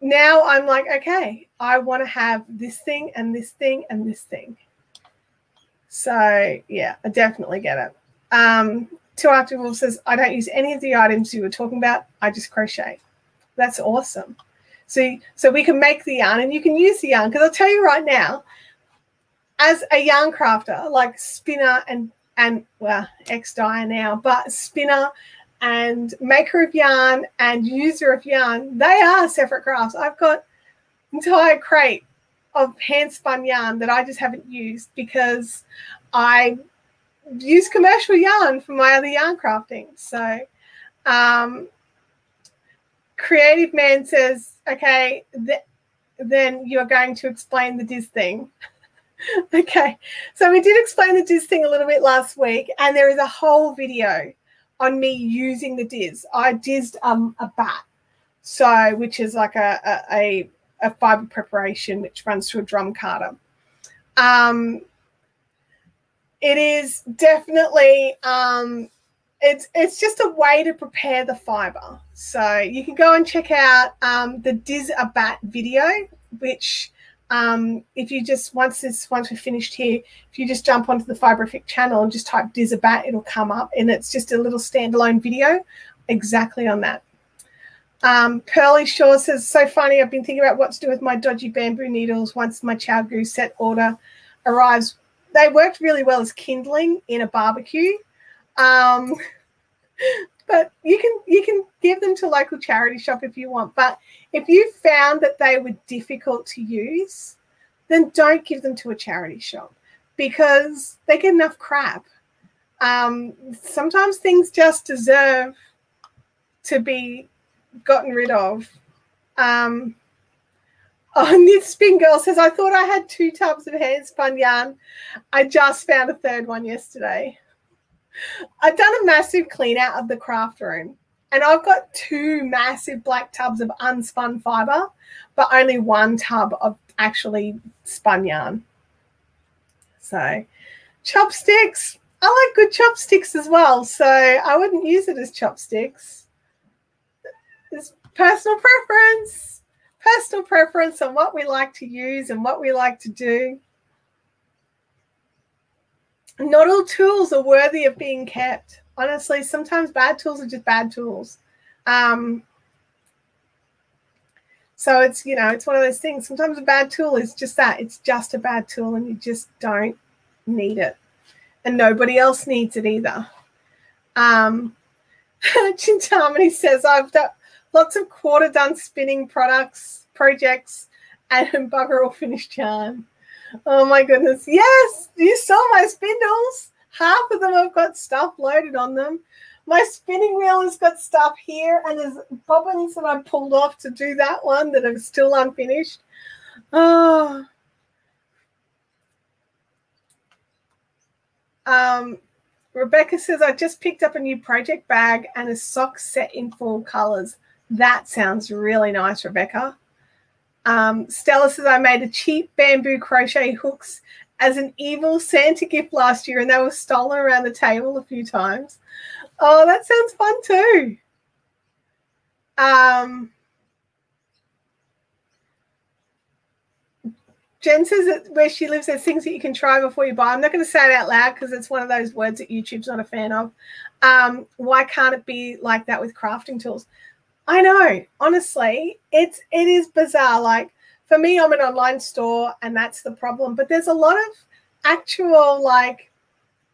now I'm like, okay, I want to have this thing and this thing and this thing. So yeah, I definitely get it. Um, Two Wolf says, I don't use any of the items you were talking about. I just crochet. That's awesome. So, so we can make the yarn and you can use the yarn. Because I'll tell you right now, as a yarn crafter, like spinner and and well, ex dyer now, but spinner and maker of yarn and user of yarn, they are separate crafts. I've got entire crate of hand spun yarn that I just haven't used because I use commercial yarn for my other yarn crafting. So, um, Creative Man says, okay, th- then you're going to explain the Diz thing. okay, so we did explain the Diz thing a little bit last week, and there is a whole video on me using the Diz. I dizzed um, a bat, so which is like a, a, a a fiber preparation which runs through a drum carder. Um, it is definitely um, it's it's just a way to prepare the fiber. So you can go and check out um, the Diz Bat video, which um, if you just once this once we're finished here, if you just jump onto the Fiberific channel and just type Diz a Bat, it'll come up, and it's just a little standalone video exactly on that. Um, Pearly Shaw says, so funny. I've been thinking about what to do with my dodgy bamboo needles once my ChiaoGoo set order arrives. They worked really well as kindling in a barbecue. Um, but you can you can give them to local charity shop if you want. But if you found that they were difficult to use, then don't give them to a charity shop because they get enough crap. Um, sometimes things just deserve to be gotten rid of. Um, oh, Knit Spin Girl says, I thought I had two tubs of hand spun yarn. I just found a third one yesterday. I've done a massive clean out of the craft room and I've got two massive black tubs of unspun fiber, but only one tub of actually spun yarn. So, chopsticks. I like good chopsticks as well, so I wouldn't use it as chopsticks. It's personal preference, personal preference on what we like to use and what we like to do. Not all tools are worthy of being kept. Honestly, sometimes bad tools are just bad tools. Um, so it's, you know, it's one of those things. Sometimes a bad tool is just that. It's just a bad tool and you just don't need it. And nobody else needs it either. Um, Chintamani says, I've lots of quarter done spinning products, projects, and bugger all finished yarn. Oh my goodness. Yes, you saw my spindles. Half of them have got stuff loaded on them. My spinning wheel has got stuff here, and there's bobbins that I pulled off to do that one that are still unfinished. Oh. Um, Rebecca says, I just picked up a new project bag and a sock set in fall colors. That sounds really nice, Rebecca. Um, Stella says, I made a cheap bamboo crochet hooks as an evil Santa gift last year and they were stolen around the table a few times. Oh, that sounds fun too. Um, Jen says that where she lives, there's things that you can try before you buy. I'm not going to say it out loud because it's one of those words that YouTube's not a fan of. Um, why can't it be like that with crafting tools? I know, honestly, it's it is bizarre. Like for me, I'm an online store, and that's the problem. But there's a lot of actual like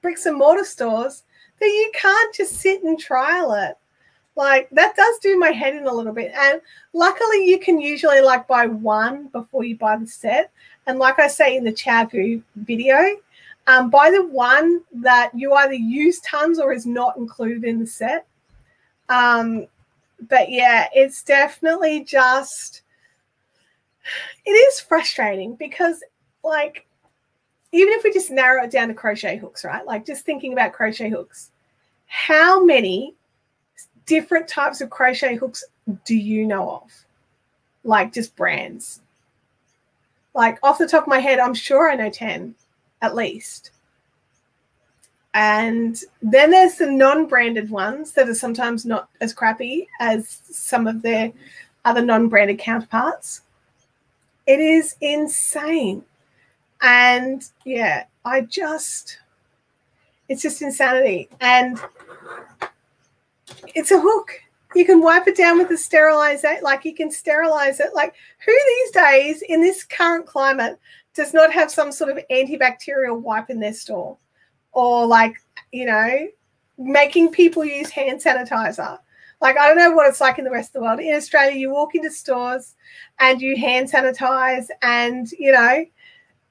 bricks and mortar stores that you can't just sit and trial it. Like that does do my head in a little bit. And luckily, you can usually like buy one before you buy the set. And like I say in the ChiaoGoo video, um, buy the one that you either use tons or is not included in the set. Um, but yeah, it's definitely just it is frustrating because like even if we just narrow it down to crochet hooks, right? Like just thinking about crochet hooks, how many different types of crochet hooks do you know of? Like just brands. Like off the top of my head, I'm sure I know 10 at least. And then there's the non branded ones that are sometimes not as crappy as some of their other non branded counterparts. It is insane. And yeah, I just, it's just insanity. And it's a hook. You can wipe it down with a sterilizer, like you can sterilize it. Like, who these days in this current climate does not have some sort of antibacterial wipe in their store? Or, like, you know, making people use hand sanitizer. Like, I don't know what it's like in the rest of the world. In Australia, you walk into stores and you hand sanitize, and, you know,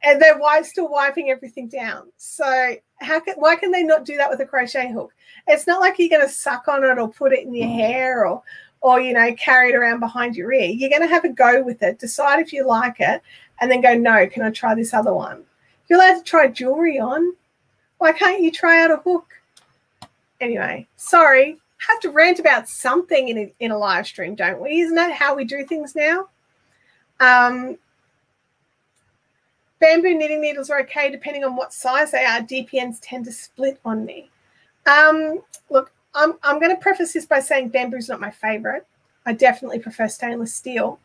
and they're still wiping everything down. So, how can, why can they not do that with a crochet hook? It's not like you're going to suck on it or put it in your hair or, or you know, carry it around behind your ear. You're going to have a go with it, decide if you like it, and then go, no, can I try this other one? You're allowed to try jewelry on. Why can't you try out a hook? Anyway, sorry, have to rant about something in a, in a live stream, don't we? Isn't that how we do things now? Um, bamboo knitting needles are okay depending on what size they are. DPNs tend to split on me. Um, look, I'm, I'm going to preface this by saying bamboo's not my favorite. I definitely prefer stainless steel.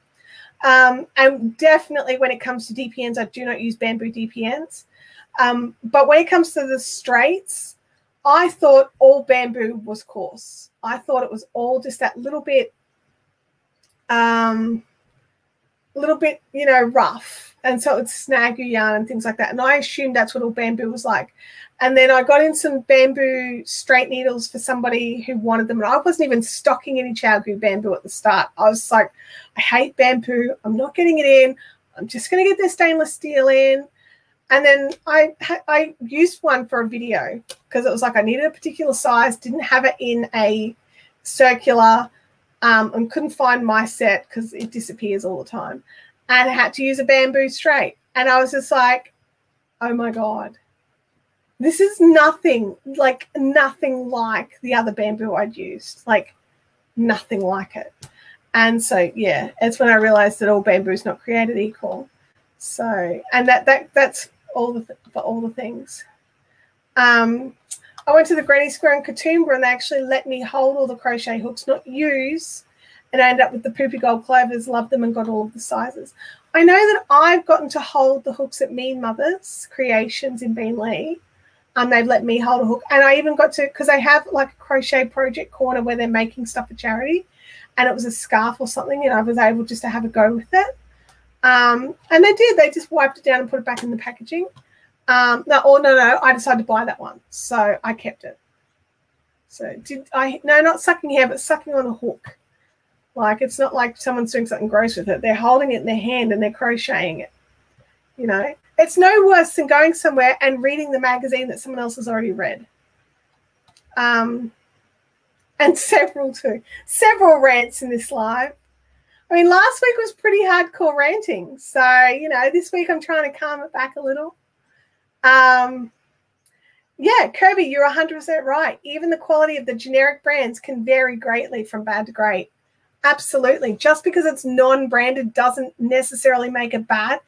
Um, and definitely when it comes to DPNs, I do not use bamboo DPNs. Um, but when it comes to the straights, I thought all bamboo was coarse. I thought it was all just that little bit, um, little bit, you know, rough. And so it's snag your yarn and things like that. And I assumed that's what all bamboo was like. And then I got in some bamboo straight needles for somebody who wanted them. And I wasn't even stocking any ChiaoGoo bamboo at the start. I was like, I hate bamboo. I'm not getting it in. I'm just going to get the stainless steel in. And then I I used one for a video, because it was like I needed a particular size, didn't have it in a circular um, and couldn't find my set because it disappears all the time, and I had to use a bamboo straight. And I was just like, oh my god, this is nothing like nothing like the other bamboo I'd used, like nothing like it. And so yeah, it's when I realized that all bamboo is not created equal. So and that that that's all the th- for all the things. Um, I went to the Granny Square in Katoomba and they actually let me hold all the crochet hooks, not use. And I ended up with the poopy gold clovers, loved them and got all of the sizes. I know that I've gotten to hold the hooks at Mean Mothers Creations in Beenleigh. And they've let me hold a hook. And I even got to, because they have like a crochet project corner where they're making stuff for charity. And it was a scarf or something. And I was able just to have a go with it. Um, and they did. They just wiped it down and put it back in the packaging. Um, no, oh no, no, I decided to buy that one, so I kept it. So did I? No, not sucking hair, but sucking on a hook. Like it's not like someone's doing something gross with it. They're holding it in their hand and they're crocheting it. You know, it's no worse than going somewhere and reading the magazine that someone else has already read. Um, and several too, several rants in this live. I mean, last week was pretty hardcore ranting, so you know, this week I'm trying to calm it back a little. Um, yeah, Kirby, you're 100% right. Even the quality of the generic brands can vary greatly from bad to great. Absolutely. Just because it's non branded doesn't necessarily make it bad.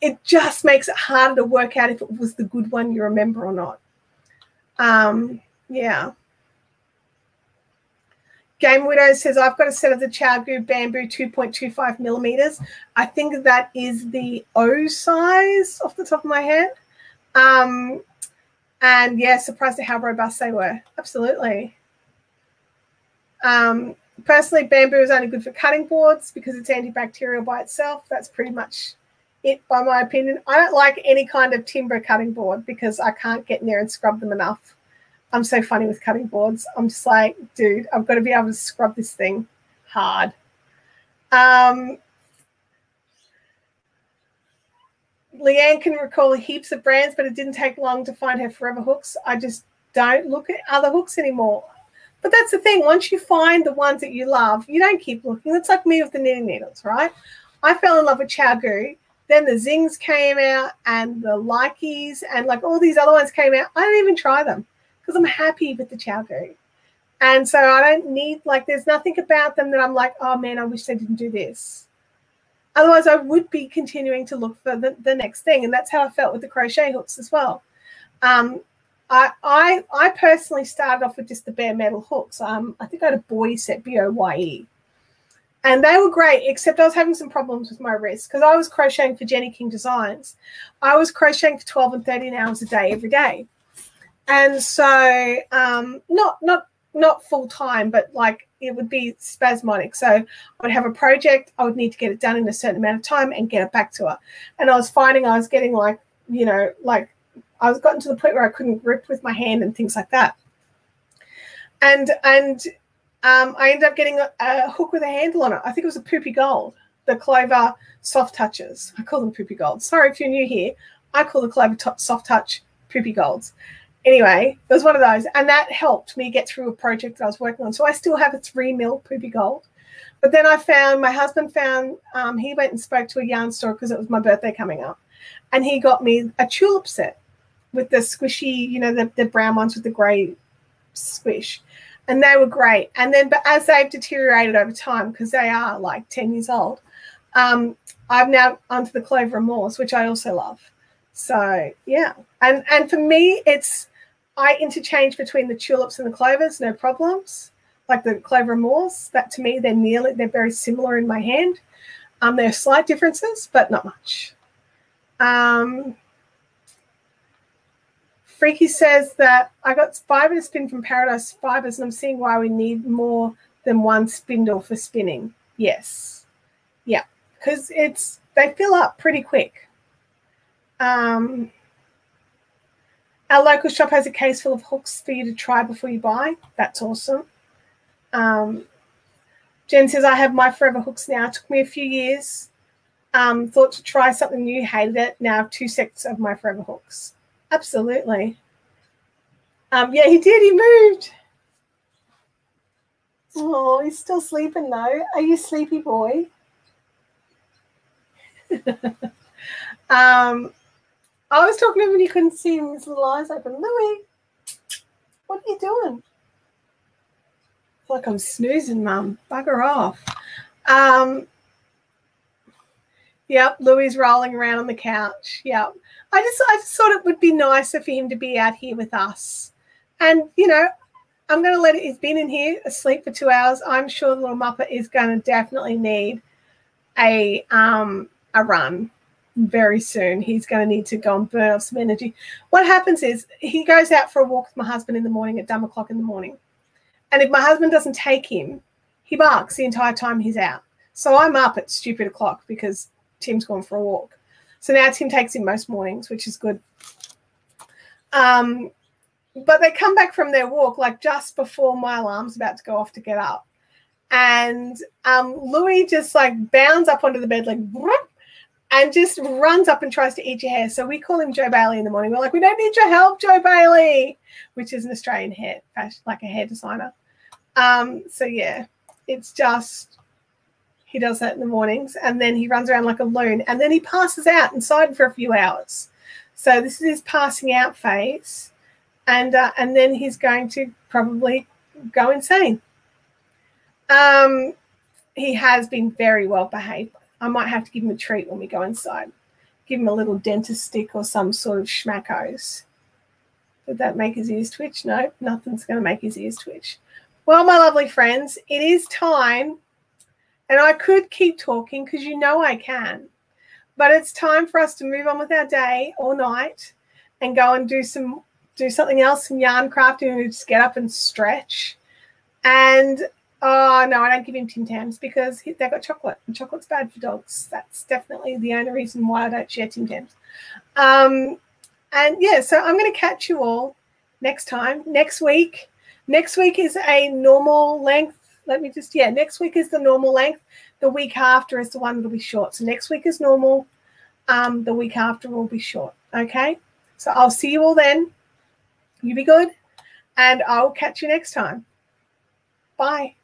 It just makes it harder to work out if it was the good one you remember or not. Um, yeah. Game Widow says, I've got a set of the ChiaoGoo Bamboo 2.25 millimeters. I think that is the O size off the top of my head. Um, and yeah, surprised at how robust they were. Absolutely. Um, personally, bamboo is only good for cutting boards because it's antibacterial by itself. That's pretty much it, by my opinion. I don't like any kind of timber cutting board because I can't get in there and scrub them enough. I'm so funny with cutting boards. I'm just like, dude, I've got to be able to scrub this thing hard. Um, Leanne can recall heaps of brands, but it didn't take long to find her forever hooks. I just don't look at other hooks anymore. But that's the thing. Once you find the ones that you love, you don't keep looking. It's like me with the knitting needles, right? I fell in love with Chow ChiaoGoo. Then the Zings came out and the Likes and like all these other ones came out. I don't even try them because I'm happy with the ChiaoGoo. And so I don't need like there's nothing about them that I'm like, oh man, I wish they didn't do this. Otherwise, I would be continuing to look for the, the next thing. And that's how I felt with the crochet hooks as well. Um, I, I, I personally started off with just the bare metal hooks. Um, I think I had a Boye set, B O Y E. And they were great, except I was having some problems with my wrist because I was crocheting for Jenny King Designs. I was crocheting for 12 and 13 hours a day every day. And so um, not not not full time, but like it would be spasmodic. So I would have a project, I would need to get it done in a certain amount of time and get it back to her. And I was finding I was getting like, you know, like I was gotten to the point where I couldn't grip with my hand and things like that. And and um, I ended up getting a, a, hook with a handle on it. I think it was a poopy gold, the Clover soft touches. I call them poopy gold. Sorry if you're new here. I call the Clover soft touch poopy golds anyway, it was one of those, and that helped me get through a project that I was working on. So I still have a three mil poopy gold. But then I found my husband found um, he went and spoke to a yarn store because it was my birthday coming up, and he got me a tulip set with the squishy, you know, the, the brown ones with the grey squish, and they were great. And then, but as they've deteriorated over time because they are like ten years old, um, I've now onto the Clover Amores, which I also love. So yeah, and and for me, it's I interchange between the tulips and the clovers, no problems. Like the clover amores, that to me they're nearly they're very similar in my hand. Um, there are slight differences, but not much. Um, Freaky says that I got fiber spin from Paradise Fibers, and I'm seeing why we need more than one spindle for spinning. Yes, yeah, because it's they fill up pretty quick. Um, our local shop has a case full of hooks for you to try before you buy. That's awesome. Um, Jen says, I have my forever hooks now. It took me a few years. Um, thought to try something new, hated it. Now two sets of my forever hooks. Absolutely. Um, yeah, he did. He moved. Oh, he's still sleeping though. Are you sleepy boy? um, I was talking to him and he couldn't see his little eyes open. Louis, what are you doing? Like I'm snoozing, mum. Bugger off. Um, yep, Louis rolling around on the couch. Yep. I just I just thought it would be nicer for him to be out here with us. And you know, I'm gonna let it he's been in here asleep for two hours. I'm sure the little Muppet is gonna definitely need a um a run very soon. He's going to need to go and burn off some energy. What happens is he goes out for a walk with my husband in the morning at dumb o'clock in the morning. And if my husband doesn't take him, he barks the entire time he's out. So I'm up at stupid o'clock because Tim's gone for a walk. So now Tim takes him most mornings, which is good. Um, but they come back from their walk like just before my alarm's about to go off to get up. And um, Louis just like bounds up onto the bed, like and just runs up and tries to eat your hair. So we call him Joh Bailey in the morning. We're like, we don't need your help, Joh Bailey, which is an Australian hair fashion, like a hair designer. Um, so yeah, it's just he does that in the mornings, and then he runs around like a loon, and then he passes out inside for a few hours. So this is his passing out phase, and uh, and then he's going to probably go insane. Um, he has been very well behaved I might have to give him a treat when we go inside. Give him a little dentist stick or some sort of schmackos. Did that make his ears twitch? No, nothing's going to make his ears twitch. Well, my lovely friends, it is time, and I could keep talking because you know I can, but it's time for us to move on with our day or night and go and do some do something else, some yarn crafting, and just get up and stretch. And Oh no, I don't give him Tim Tams because they've got chocolate, and chocolate's bad for dogs. That's definitely the only reason why I don't share Tim Tams. Um, and yeah, so I'm going to catch you all next time, next week. Next week is a normal length. Let me just yeah, next week is the normal length. The week after is the one that'll be short. So next week is normal. Um, the week after will be short. Okay. So I'll see you all then. You be good, and I'll catch you next time. Bye.